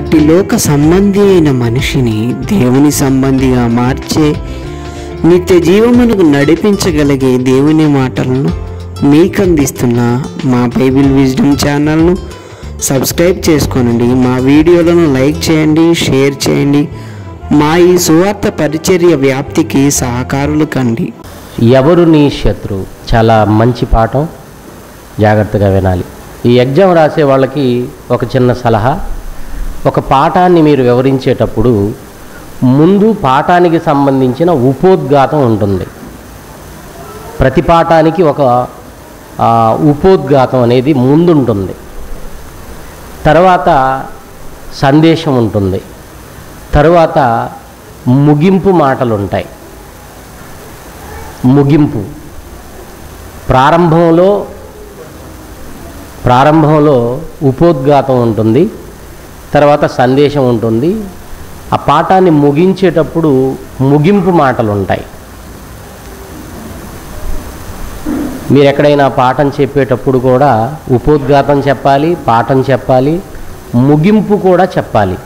అట్టి లోక సంబంధి అయిన మనిషిని దేవుని సంబంధిగా మార్చే నిత్య జీవమునకు నడిపించగలిగే దేవుని మాటలను మీకు అందిస్తున్న మా బైబిల్ విజ్డమ్ ఛానల్ను సబ్స్క్రైబ్ చేసుకోనండి. మా వీడియోలను లైక్ చేయండి షేర్ చేయండి. మా ఈ సువార్త పరిచర్య వ్యాప్తికి సహకారులు కండి. ఎవరు నీ శత్రువు చాలా మంచి పాఠం. జాగ్రత్తగా వినాలి. ఈ ఎగ్జామ్ రాసే వాళ్ళకి ఒక చిన్న సలహా. ఒక పాఠాన్ని మీరు వివరించేటప్పుడు ముందు పాఠానికి సంబంధించిన ఉపోద్ఘాతం ఉంటుంది. ప్రతి పాఠానికి ఒక ఉపోద్ఘాతం అనేది ముందుంటుంది. తర్వాత సందేశం ఉంటుంది. తరువాత ముగింపు మాటలు ఉంటాయి ముగింపు. ప్రారంభంలో ప్రారంభంలో ఉపోద్ఘాతం ఉంటుంది. తర్వాత సందేశం ఉంటుంది. ఆ పాఠాన్ని ముగించేటప్పుడు ముగింపు మాటలు ఉంటాయి మీరు ఎక్కడైనా పాఠం చెప్పేటప్పుడు కూడా ఉపోద్ఘాతం చెప్పాలి పాఠం చెప్పాలి ముగింపు కూడా చెప్పాలి.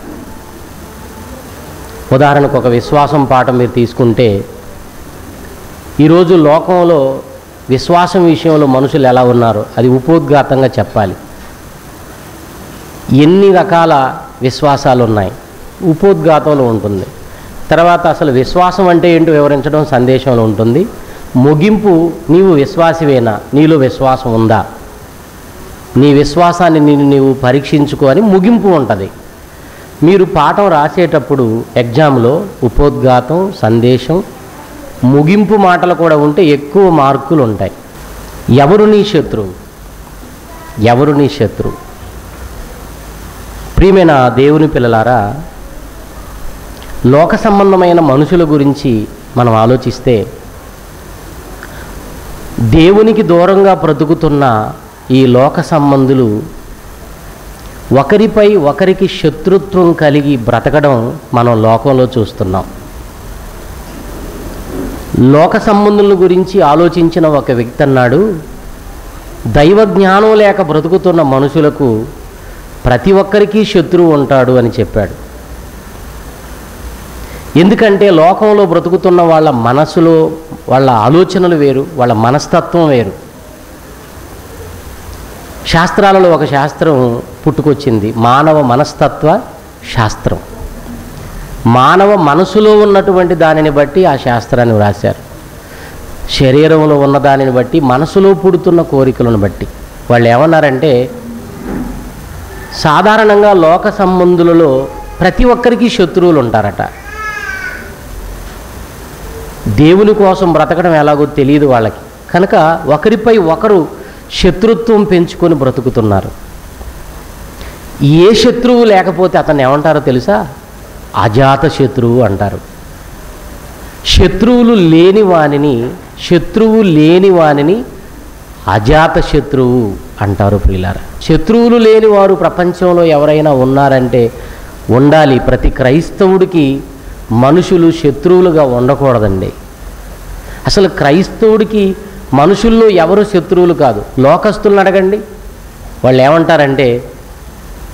ఉదాహరణకు ఒక విశ్వాసం పాఠం మీరు తీసుకుంటే ఈరోజు లోకంలో విశ్వాసం విషయంలో మనుషులు ఎలా ఉన్నారో? అది ఉపోద్ఘాతంగా చెప్పాలి. ఎన్ని రకాల విశ్వాసాలు ఉన్నాయి ఉపోద్ఘాతంలో ఉంటుంది. తర్వాత అసలు విశ్వాసం అంటే ఏంటో వివరించడం సందేశంలో ఉంటుంది. ముగింపు నీవు విశ్వాసివేనా? నీలో విశ్వాసం ఉందా? నీ విశ్వాసాన్ని నేను నీవు పరీక్షించుకో అని ముగింపు ఉంటుంది. మీరు పాఠం రాసేటప్పుడు ఎగ్జామ్లో ఉపోద్ఘాతం సందేశం ముగింపు మాటలు కూడా ఉంటే ఎక్కువ మార్కులు ఉంటాయి ఎవరు నీ శత్రువు? ఎవరు నీ శత్రువు? ప్రియమైన దేవుని పిల్లలారా లోక సంబంధమైన మనుషుల గురించి మనం ఆలోచిస్తే దేవునికి దూరంగా బ్రతుకుతున్న ఈ లోక సంబంధులు ఒకరిపై ఒకరికి శత్రుత్వం కలిగి బ్రతకడం మనం లోకంలో చూస్తున్నాం. లోక సంబంధుల గురించి ఆలోచించిన ఒక వ్యక్తి అన్నాడు దైవ జ్ఞానం లేక బ్రతుకుతున్న మనుషులకు ప్రతి ఒక్కరికి శత్రువు ఉంటాడు అని చెప్పాడు. ఎందుకంటే లోకంలో బ్రతుకుతున్న వాళ్ళ మనసులో వాళ్ళ ఆలోచనలు వేరు వాళ్ళ మనస్తత్వం వేరు. శాస్త్రాలలో ఒక శాస్త్రం పుట్టుకొచ్చింది మానవ మనస్తత్వ శాస్త్రం. మానవ మనసులో ఉన్నటువంటి దానిని బట్టి ఆ శాస్త్రాన్ని వ్రాశారు. శరీరంలో ఉన్న దానిని బట్టి మనసులో పుడుతున్న కోరికలను బట్టి. వాళ్ళు ఏమన్నారంటే సాధారణంగా లోక సంబంధులలో ప్రతి ఒక్కరికి శత్రువులు ఉంటారట. దేవుని కోసం బ్రతకడం ఎలాగో తెలియదు వాళ్ళకి. కనుక ఒకరిపై ఒకరు శత్రుత్వం పెంచుకొని బ్రతుకుతున్నారు. ఏ శత్రువు లేకపోతే అతన్ని ఏమంటారో తెలుసా? అజాత శత్రువు అంటారు. శత్రువులు లేని వానిని శత్రువు లేని వానిని అజాత శత్రువు అంటారు ప్రియులార. శత్రువులు లేని వారు ప్రపంచంలో ఎవరైనా ఉన్నారంటే ఉండాలి. ప్రతి క్రైస్తవుడికి మనుషులు శత్రువులుగా ఉండకూడదండి. అసలు క్రైస్తవుడికి మనుషుల్లో ఎవరు శత్రువులు కాదు. లోకస్తులను అడగండి. వాళ్ళు ఏమంటారంటే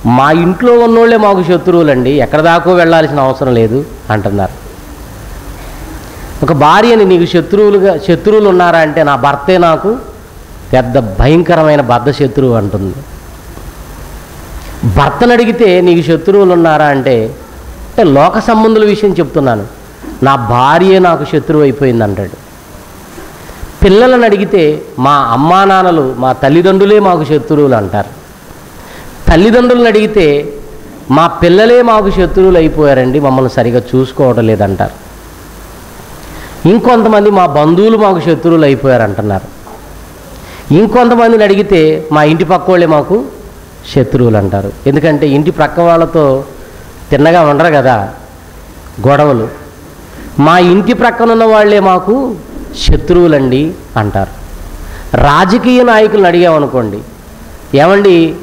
మా ఇంట్లో ఉన్నోళ్ళే మాకు శత్రువులండి. ఎక్కడ దాకో వెళ్ళాల్సిన అవసరం లేదు అంటున్నారు. ఒక భార్యని నీకు శత్రువులుగా శత్రువులు ఉన్నారా అంటే నా భర్తే నాకు పెద్ద భయంకరమైన బద్ధ శత్రువు అంటుంది. భర్తను అడిగితే నీకు శత్రువులు ఉన్నారా అంటే అంటే లోక సంబంధుల విషయం చెప్తున్నాను. నా భార్య నాకు శత్రువు అయిపోయింది అంటాడు. పిల్లలను అడిగితే మా అమ్మా నాన్నలు మా తల్లిదండ్రులే మాకు శత్రువులు అంటారు. తల్లిదండ్రులను అడిగితే మా పిల్లలే మాకు శత్రువులు అయిపోయారండి మమ్మల్ని సరిగా చూసుకోవడం లేదంటారు. ఇంకొంతమంది మా బంధువులు మాకు శత్రువులు అయిపోయారు అంటున్నారు ఇంకొంతమందిని అడిగితే మా ఇంటి పక్క వాళ్ళే మాకు శత్రువులు అంటారు ఎందుకంటే ఇంటి ప్రక్క వాళ్ళతో తిన్నగా ఉండరు కదా గొడవలు. మా ఇంటి ప్రక్కనున్న వాళ్ళే మాకు శత్రువులండి అంటారు. రాజకీయ నాయకులను అడిగామనుకోండి ఏమండి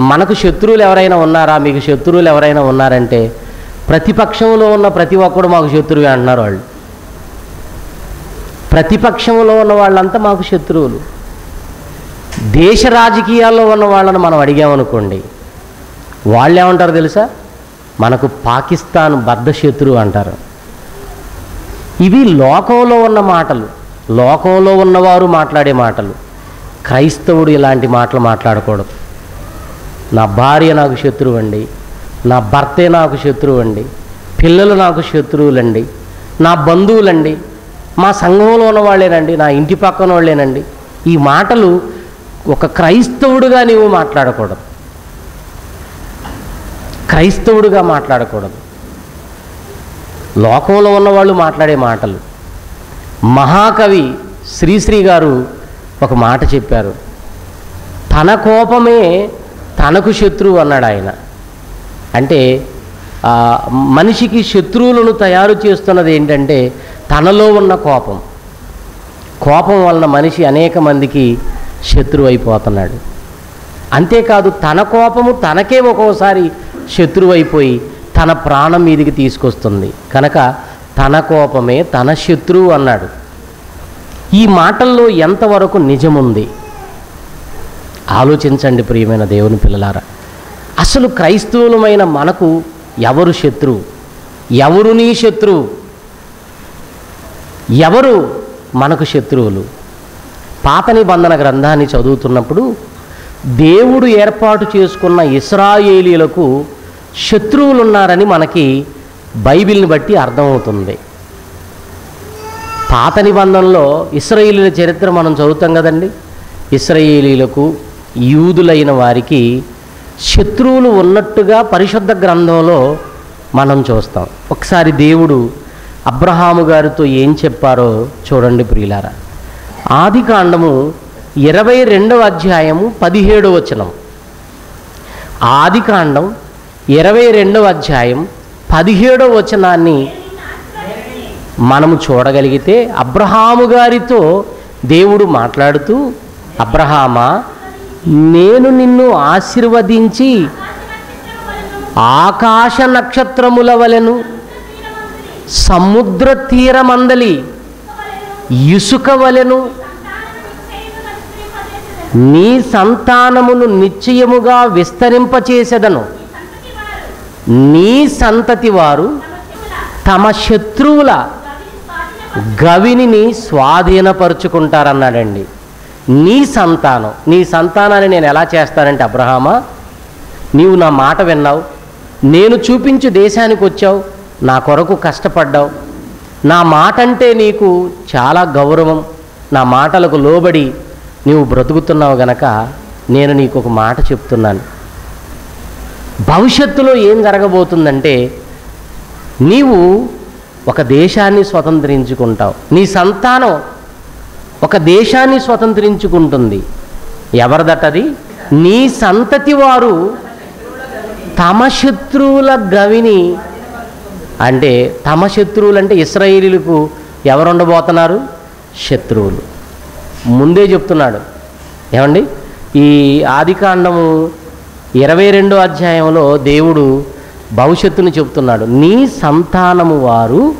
మనకు శత్రువులు ఎవరైనా ఉన్నారా? మీకు శత్రువులు ఎవరైనా ఉన్నారంటే ప్రతిపక్షంలో ఉన్న ప్రతి ఒక్కడు మాకు శత్రువే అంటున్నారు వాళ్ళు. ప్రతిపక్షంలో ఉన్న వాళ్ళంతా మాకు శత్రువులు. దేశ రాజకీయాల్లో ఉన్న వాళ్ళని మనం అడిగామనుకోండి వాళ్ళు ఏమంటారు తెలుసా? మనకు పాకిస్తాన్ బద్ధ శత్రువు అంటారు. ఇవి లోకంలో ఉన్న మాటలు లోకంలో ఉన్నవారు మాట్లాడే మాటలు. క్రైస్తవుడు ఇలాంటి మాటలు మాట్లాడకూడదు. నా భార్య నాకు శత్రువు అండి నా భర్తే నాకు శత్రువు అండి పిల్లలు నాకు శత్రువులండి నా బంధువులండి మా సంఘంలో ఉన్న వాళ్ళేనండి నా ఇంటి పక్కన వాళ్ళేనండి ఈ మాటలు ఒక క్రైస్తవుడుగా నీవు మాట్లాడకూడదు. క్రైస్తవుడుగా మాట్లాడకూడదు. లోకంలో ఉన్నవాళ్ళు మాట్లాడే మాటలు. మహాకవి శ్రీశ్రీ గారు ఒక మాట చెప్పారు. తన కోపమే తనకు శత్రువు అన్నాడు ఆయన. అంటే మనిషికి శత్రువులను తయారు చేస్తున్నది ఏంటంటే తనలో ఉన్న కోపం. కోపం వలన మనిషి అనేక మందికి శత్రువు అయిపోతున్నాడు. అంతేకాదు తన కోపము తనకే ఒక్కోసారి శత్రువైపోయి తన ప్రాణం మీదికి తీసుకొస్తుంది. కనుక తన కోపమే తన శత్రువు అన్నాడు. ఈ మాటల్లో ఎంతవరకు నిజముంది? ఆలోచించండి ప్రియమైన దేవుని పిల్లలారా. అసలు క్రైస్తవులమైన మనకు ఎవరు శత్రువు? ఎవరు నీ శత్రువు? ఎవరు మనకు శత్రువులు? పాత నిబంధన గ్రంథాన్ని చదువుతున్నప్పుడు దేవుడు ఏర్పాటు చేసుకున్న ఇస్రాయేలీలకు శత్రువులు ఉన్నారని మనకి బైబిల్ని బట్టి అర్థమవుతుంది. పాత నిబంధనలో ఇస్రాయేలీల చరిత్ర మనం చదువుతాం కదండి. ఇస్రాయేలీలకు యూదులైన వారికి శత్రువులు ఉన్నట్టుగా పరిశుద్ధ గ్రంథంలో మనం చూస్తాం. ఒకసారి దేవుడు అబ్రహాము గారితో ఏం చెప్పారో చూడండి ప్రియులారా. ఆది కాండము ఇరవై రెండవ అధ్యాయము పదిహేడవ వచనం. ఆది కాండం ఇరవై రెండవ అధ్యాయం పదిహేడవ వచనాన్ని మనము చూడగలిగితే అబ్రహాము గారితో దేవుడు మాట్లాడుతూ అబ్రహామా నేను నిన్ను ఆశీర్వదించి ఆకాశ నక్షత్రముల వలెను సముద్ర తీరమందలి ఇసుక వలెను నీ సంతానమును నిశ్చయముగా విస్తరింపచేసెదను. నీ సంతతి వారు తమ శత్రువుల గవినిని స్వాధీనపరుచుకుంటారన్నాడండి. నీ సంతానం నీ సంతానాన్ని నేను ఎలా చేస్తానంటే అబ్రహామా నీవు నా మాట విన్నావు నేను చూపించు దేశానికి వచ్చావు నా కొరకు కష్టపడ్డావు నా మాట అంటే నీకు చాలా గౌరవం. నా మాటలకు లోబడి నీవు బ్రతుకుతున్నావు గనక నేను నీకు ఒక మాట చెప్తున్నాను. భవిష్యత్తులో ఏం జరగబోతుందంటే నీవు ఒక దేశాన్ని స్వతంత్రించుకుంటావు. నీ సంతానం ఒక దేశాన్ని స్వతంత్రించుకుంటుంది. ఎవరిదటది? నీ సంతతి వారు తమ శత్రువుల గవిని అంటే తమ శత్రువులు అంటే ఇస్రాయేలీలకు ఎవరు ఉండబోతున్నారు శత్రువులు. ముందే చెప్తున్నాడు. ఏమండి? ఈ ఆదికాండము ఇరవై రెండో అధ్యాయంలో దేవుడు భవిష్యత్తును చెప్తున్నాడు నీ సంతానము వారు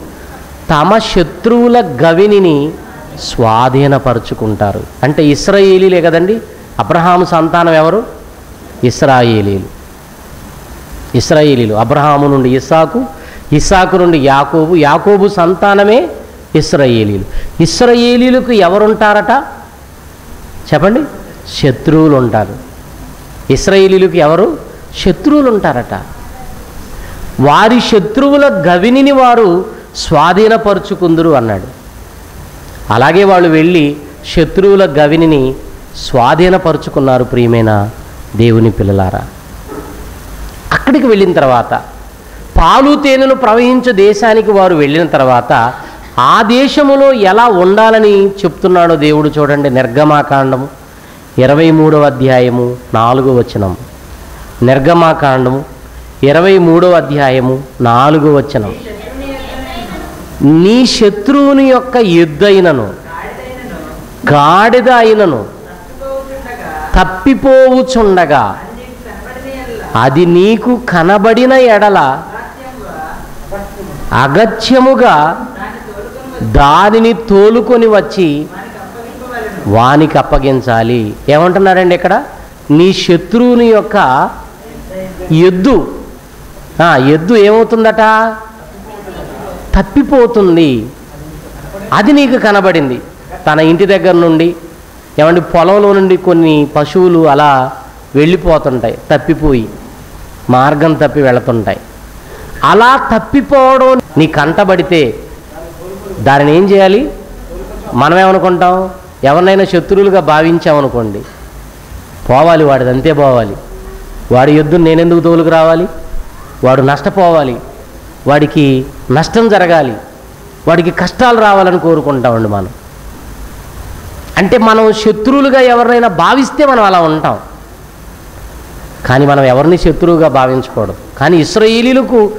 తమ శత్రువుల గవినిని స్వాధీనపరుచుకుంటారు. అంటే ఇస్రాయేలీలే కదండి. అబ్రహాము సంతానం ఎవరు? ఇస్రాయేలీలు. ఇస్రాయేలీలు. అబ్రహాము నుండి ఇస్సాకు ఇస్సాకు నుండి యాకోబు యాకోబు సంతానమే ఇస్రయేలీలు. ఇస్రయేలీలకు ఎవరుంటారట? చెప్పండి. శత్రువులు ఉంటారు ఇస్రయేలీలకు ఎవరు? శత్రువులు ఉంటారట వారి శత్రువుల గవినిని వారు స్వాధీనపరుచుకుందురు అన్నాడు. అలాగే వాళ్ళు వెళ్ళి శత్రువుల గవినిని స్వాధీనపరుచుకున్నారు ప్రియమైన దేవుని పిల్లలారా. అక్కడికి వెళ్ళిన తర్వాత పాలు తేనెలు ప్రవహించే దేశానికి వారు వెళ్ళిన తర్వాత ఆ దేశములో ఎలా ఉండాలని చెప్తున్నాడో దేవుడు చూడండి. నిర్గమాకాండము ఇరవై మూడవ అధ్యాయము నాలుగో వచనం నిర్గమాకాండము ఇరవై మూడవ అధ్యాయము నాలుగో వచనం నీ శత్రువుని యొక్క యుద్ధైనను గాడిద అయినను తప్పిపోవుచుండగా అది నీకు కనబడిన ఎడల అగత్యముగా దానిని తోలుకొని వచ్చి వానికి అప్పగించాలి. ఏమంటున్నారండి ఇక్కడ? నీ శత్రువుని యొక్క ఎద్దు. ఎద్దు ఏమవుతుందట? తప్పిపోతుంది. అది నీకు కనబడింది. తన ఇంటి దగ్గర నుండి ఏమంటే పొలంలో నుండి కొన్ని పశువులు అలా వెళ్ళిపోతుంటాయి తప్పిపోయి మార్గం తప్పి వెళుతుంటాయి. అలా తప్పిపోవడం నీ కంటబడితే దానిని ఏం చేయాలి? మనమేమనుకుంటాం? ఎవరినైనా శత్రువులుగా భావించామనుకోండి. పోవాలి వాడిది అంతే పోవాలి. వాడి యుద్ధం నేనెందుకు తోలుకు రావాలి? వాడు నష్టపోవాలి. వాడికి నష్టం జరగాలి. వాడికి కష్టాలు రావాలని కోరుకుంటామండి మనం. అంటే మనం శత్రువులుగా ఎవరినైనా భావిస్తే మనం అలా ఉంటాం. కానీ మనం ఎవరిని శత్రువుగా భావించకూడదు. కానీ ఇస్రాయేలీలకు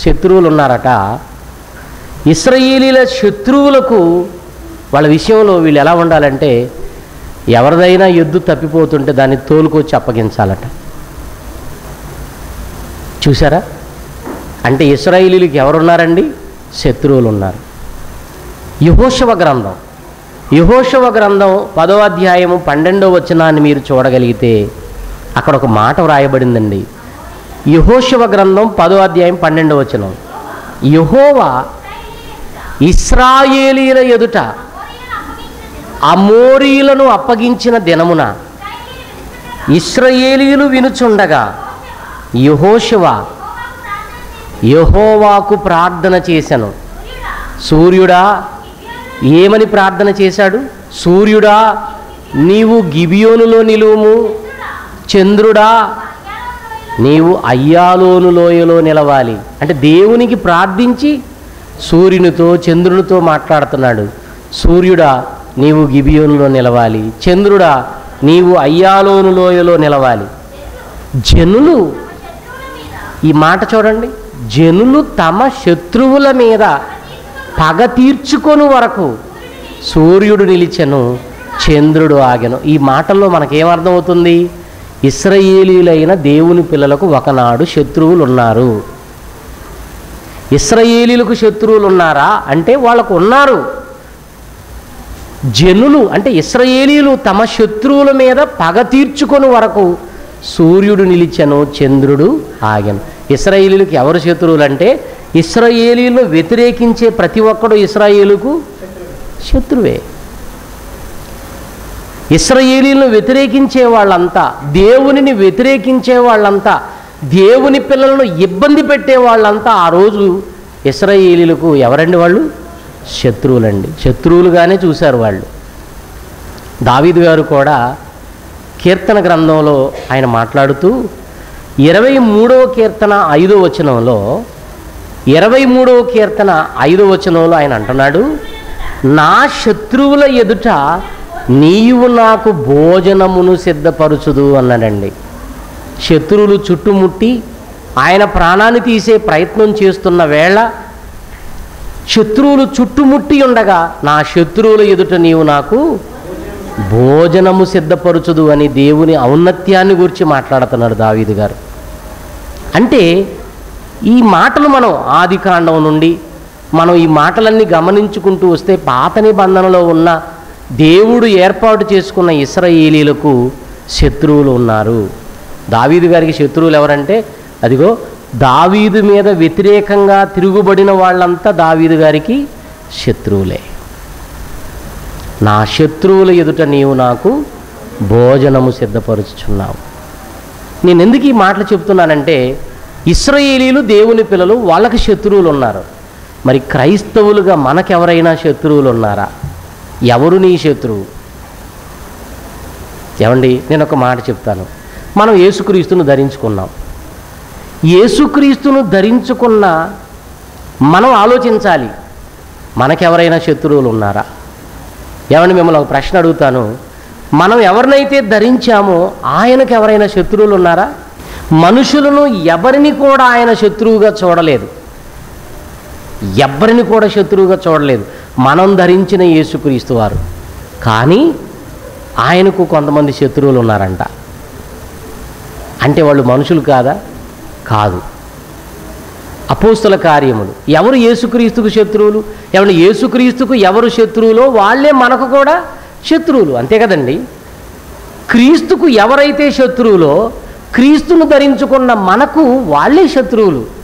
శత్రువులు ఉన్నారట ఇస్రయేలీల శత్రువులకు వాళ్ళ విషయంలో వీళ్ళు ఎలా ఉండాలంటే ఎవరిదైనా ఎద్దు తప్పిపోతుంటే దాన్ని తోలుకొచ్చి అప్పగించాలట. చూసారా అంటే ఇస్రాయేలీలకు ఎవరున్నారండి? శత్రువులు ఉన్నారు యహోశవ గ్రంథం. యహోశవ గ్రంథం పదో అధ్యాయము పన్నెండో వచనాన్ని మీరు చూడగలిగితే అక్కడ ఒక మాట వ్రాయబడిందండి. యహోశివ గ్రంథం పదో అధ్యాయం పన్నెండో వచనం. యహోవా ఇస్రాయేలీల ఎదుట అమోరీలను అప్పగించిన దినమున ఇస్రయేలీలు వినుచుండగా యహోశివ యహోవాకు ప్రార్థన చేశాను సూర్యుడా ఏమని ప్రార్థన చేశాడు? సూర్యుడా నీవు గిబియోనులో నిలువుము చంద్రుడా నీవు అయ్యాలోను లోయలో నిలవాలి. అంటే దేవునికి ప్రార్థించి సూర్యునితో చంద్రునితో మాట్లాడుతున్నాడు. సూర్యుడా నీవు గిబియోనులో నిలవాలి. చంద్రుడా నీవు అయ్యాలోను లోయలో నిలవాలి. జనులు ఈ మాట చూడండి. జనులు తమ శత్రువుల మీద పగ తీర్చుకొని వరకు సూర్యుడు నిలిచెను చంద్రుడు ఆగెను. ఈ మాటల్లో మనకేమర్థమవుతుంది ఇస్రయేలీలైన దేవుని పిల్లలకు ఒకనాడు శత్రువులు ఉన్నారు ఇస్రయేలీలకు శత్రువులు ఉన్నారా అంటే వాళ్ళకు ఉన్నారు. జనులు అంటే ఇస్రయేలీలు తమ శత్రువుల మీద పగ తీర్చుకొని వరకు సూర్యుడు నిలిచెను చంద్రుడు ఆగను. ఇస్రాయేలీలకు ఎవరు శత్రువులు అంటే ఇస్రాయేలీలను వ్యతిరేకించే ప్రతి ఒక్కడు ఇస్రాయేలుకు శత్రువే. ఇస్రయేలీలను వ్యతిరేకించే వాళ్ళంతా దేవునిని వ్యతిరేకించే వాళ్ళంతా దేవుని పిల్లలను ఇబ్బంది పెట్టే వాళ్ళంతా ఆ రోజు ఇస్రయేలీలకు ఎవరండి వాళ్ళు? శత్రువులండి. శత్రువులుగానే చూశారు వాళ్ళు. దావీదు గారు కూడా కీర్తన గ్రంథంలో ఆయన మాట్లాడుతూ ఇరవై మూడవ కీర్తన ఐదో వచనంలో ఇరవై మూడవ కీర్తన ఐదో వచనంలో ఆయన అంటున్నాడు నా శత్రువుల ఎదుట నీవు నాకు భోజనమును సిద్ధపరచుదు అన్నాడండి. శత్రువులు చుట్టుముట్టి ఆయన ప్రాణాన్ని తీసే ప్రయత్నం చేస్తున్న వేళ శత్రువులు చుట్టుముట్టి ఉండగా నా శత్రువుల ఎదుట నీవు నాకు భోజనము సిద్ధపరచుదు అని దేవుని ఔన్నత్యాన్ని గురించి మాట్లాడుతున్నాడు దావీదు గారు. అంటే ఈ మాటలు మనం ఆది కాండం నుండి మనం ఈ మాటలన్నీ గమనించుకుంటూ వస్తే పాత నిబంధనలో ఉన్న దేవుడు ఏర్పాటు చేసుకున్న ఇస్రాయేలీలకు శత్రువులు ఉన్నారు. దావీదు గారికి శత్రువులు ఎవరంటే అదిగో దావీదు మీద వ్యతిరేకంగా తిరుగుబడిన వాళ్ళంతా దావీదు గారికి శత్రువులే. నా శత్రువుల ఎదుట నీవు నాకు భోజనము సిద్ధపరుచుచున్నావు. నేను ఎందుకు ఈ మాటలు చెప్తున్నానంటే ఇస్రాయేలీలు దేవుని పిల్లలు వాళ్ళకి శత్రువులు ఉన్నారు. మరి క్రైస్తవులుగా మనకెవరైనా శత్రువులు ఉన్నారా? ఎవరు నీ శత్రువు? ఏమండి? నేను ఒక మాట చెప్తాను. మనం యేసుక్రీస్తును ధరించుకున్నాం. యేసుక్రీస్తును ధరించుకున్న మనం ఆలోచించాలి మనకెవరైనా శత్రువులు ఉన్నారా ఏమండి మిమ్మల్ని ఒక ప్రశ్న అడుగుతాను. మనం ఎవరినైతే ధరించామో ఆయనకు ఎవరైనా శత్రువులు ఉన్నారా మనుషులను ఎవరిని కూడా ఆయన శత్రువుగా చూడలేదు. ఎవ్వరిని కూడా శత్రువుగా చూడలేదు. మనం ధరించిన యేసుక్రీస్తు వారు. కానీ ఆయనకు కొంతమంది శత్రువులు ఉన్నారంట అంటే వాళ్ళు మనుషులు కాదా? కాదు. అపోస్తుల కార్యములు. ఎవరు యేసుక్రీస్తుకు శత్రువులు? ఎవరు యేసుక్రీస్తుకు ఎవరు శత్రువులో? వాళ్ళే మనకు కూడా శత్రువులు. అంతే కదండి? క్రీస్తుకు ఎవరైతే శత్రువులో క్రీస్తును ధరించుకున్న మనకు వాళ్ళే శత్రువులు.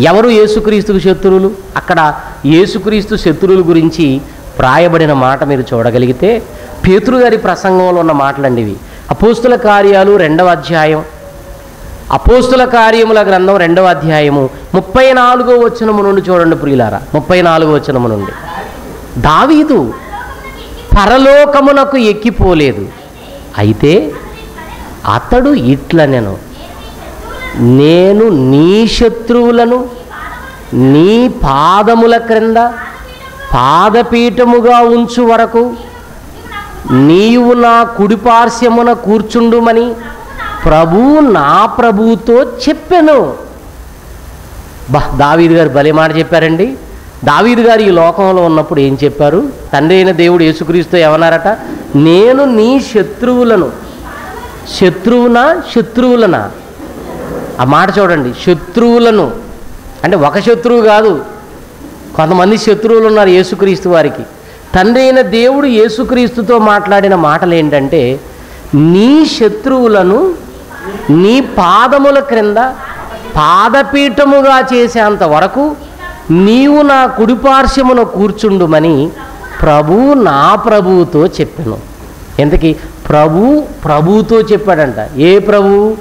ఎవరు యేసుక్రీస్తుకు శత్రువులు? అక్కడ యేసుక్రీస్తు శత్రువుల గురించి రాయబడిన మాట మీరు చూడగలిగితే పేతురు గారి ప్రసంగంలో ఉన్న మాటలండి ఇవి. అపోస్తుల కార్యాలు రెండవ అధ్యాయం. అపోస్తుల కార్యముల గ్రంథం రెండవ అధ్యాయము. ముప్పై నాలుగో వచనము నుండి చూడండి ప్రియులారా. ముప్పై నాలుగో వచనము నుండి. దావీదు పరలోకమునకు ఎక్కిపోలేదు. అయితే అతడు ఇట్లనెను. నేను నీ శత్రువులను నీ పాదముల క్రింద పాదపీఠముగా ఉంచు వరకు నీవు నా కుడిపార్శ్యమున కూర్చుండుమని ప్రభువు నా ప్రభువుతో చెప్పెను. బా దావీదు గారు భలే మాట చెప్పారండి. దావీదు గారు ఈ లోకంలో ఉన్నప్పుడు ఏం చెప్పారు? తండ్రి అయిన దేవుడు యేసుక్రీస్తు ఏమన్నారట? నేను నీ శత్రువులను శత్రువునా శత్రువులనా? ఆ మాట చూడండి శత్రువులను అంటే ఒక శత్రువు కాదు కొంతమంది శత్రువులు ఉన్నారు యేసుక్రీస్తు వారికి. తండ్రి అయిన దేవుడు యేసుక్రీస్తుతో మాట్లాడిన మాటలు ఏంటంటే నీ శత్రువులను నీ పాదముల క్రింద పాదపీఠముగా చేసేంత వరకు నీవు నా కుడిపార్శ్వమున కూర్చుండుమని ప్రభు నా ప్రభువుతో చెప్పాను. ఎందుకీ? ప్రభు ప్రభువుతో చెప్పాడంట. ఏ ప్రభు?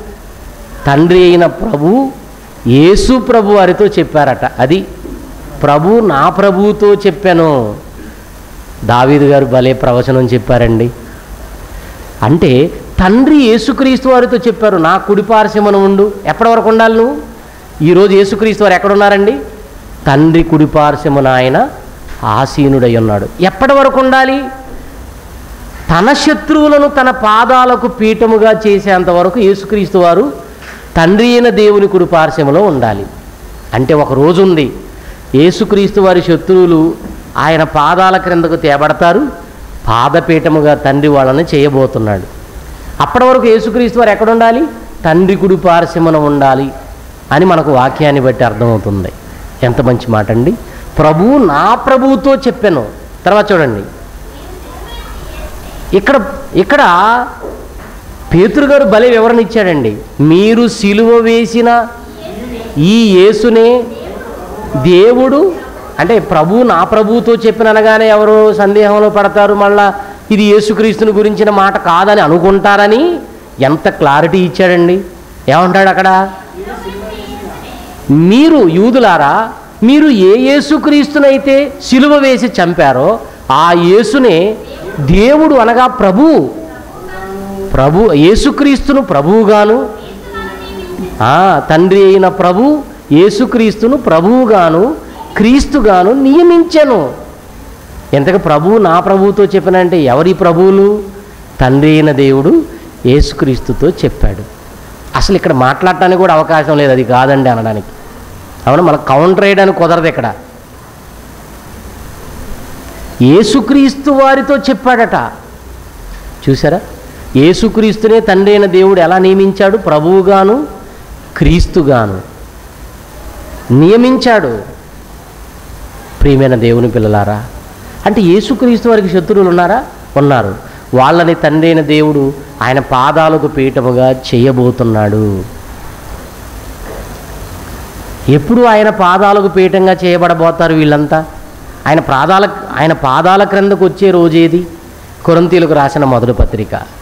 తండ్రి అయిన ప్రభు యేసు ప్రభు వారితో చెప్పారట. అది ప్రభు నా ప్రభువుతో చెప్పాను. దావీదు గారు భలే ప్రవచనం చెప్పారండి. అంటే తండ్రి యేసుక్రీస్తు వారితో చెప్పారు. నా కుడిపార్శ్వమున ఉండు. ఎప్పటి వరకు ఉండాలి నువ్వు? ఈరోజు యేసుక్రీస్తు వారు ఎక్కడున్నారండి తండ్రి కుడిపార్శ్వమున ఆయన ఆసీనుడై ఉన్నాడు. ఎప్పటి వరకు ఉండాలి? తన శత్రువులను తన పాదాలకు పీఠముగా చేసేంత వరకు యేసుక్రీస్తు వారు తండ్రి అయిన దేవుని కుడిపార్శ్వములో ఉండాలి. అంటే ఒక రోజు ఉంది యేసుక్రీస్తు వారి శత్రువులు ఆయన పాదాల క్రిందకు తేబడతారు. పాదపీఠముగా తండ్రి వాళ్ళని చేయబోతున్నాడు. అప్పటి వరకు యేసుక్రీస్తు వారు ఎక్కడ ఉండాలి తండ్రి కుడి పార్శ్వమున ఉండాలి అని మనకు వాక్యాన్ని బట్టి అర్థమవుతుంది. ఎంత మంచి మాట అండి ప్రభువు నా ప్రభువుతో చెప్పాను. తర్వాత చూడండి. ఇక్కడ ఇక్కడ పేతురుగారు భలే వివరణ ఇచ్చాడండి. మీరు సిలువ వేసిన ఈ యేసునే దేవుడు అంటే ప్రభు నా ప్రభుతో చెప్పిననగానే ఎవరు సందేహంలో పడతారు మళ్ళా ఇది యేసుక్రీస్తుని గురించిన మాట కాదని అనుకుంటారని ఎంత క్లారిటీ ఇచ్చాడండి. ఏమంటాడు అక్కడ? మీరు యూదులారా మీరు ఏ యేసుక్రీస్తునైతే సిలువ వేసి చంపారో ఆ యేసునే దేవుడు అనగా ప్రభు. ప్రభు యేసుక్రీస్తును ప్రభువుగాను. తండ్రి అయిన ప్రభు యేసుక్రీస్తును ప్రభువుగాను క్రీస్తుగాను నియమించను. ఎంతగా ప్రభువు నా ప్రభువుతో చెప్పినంటే ఎవరి ప్రభువులు? తండ్రి అయిన దేవుడు యేసుక్రీస్తుతో చెప్పాడు. అసలు ఇక్కడ మాట్లాడటానికి కూడా అవకాశం లేదు అది కాదండి అనడానికి. అవును మనకు కౌంటర్ వేయడానికి కుదరదు ఇక్కడ. యేసుక్రీస్తు వారితో చెప్పాడట. చూసారా యేసుక్రీస్తునే తండ్రి అయిన దేవుడు ఎలా నియమించాడు? ప్రభువుగాను క్రీస్తుగాను నియమించాడు. ప్రియమైన దేవుని పిల్లలారా అంటే యేసుక్రీస్తు వారికి శత్రువులు ఉన్నారా? ఉన్నారు. వాళ్ళని తండ్రి అయిన దేవుడు ఆయన పాదాలకు పీఠముగా చేయబోతున్నాడు. ఎప్పుడు ఆయన పాదాలకు పీఠంగా చేయబడబోతారు వీళ్ళంతా? ఆయన పాదాల ఆయన పాదాల క్రిందకు వచ్చే రోజేది కొరంతీలకు రాసిన మొదటి పత్రిక.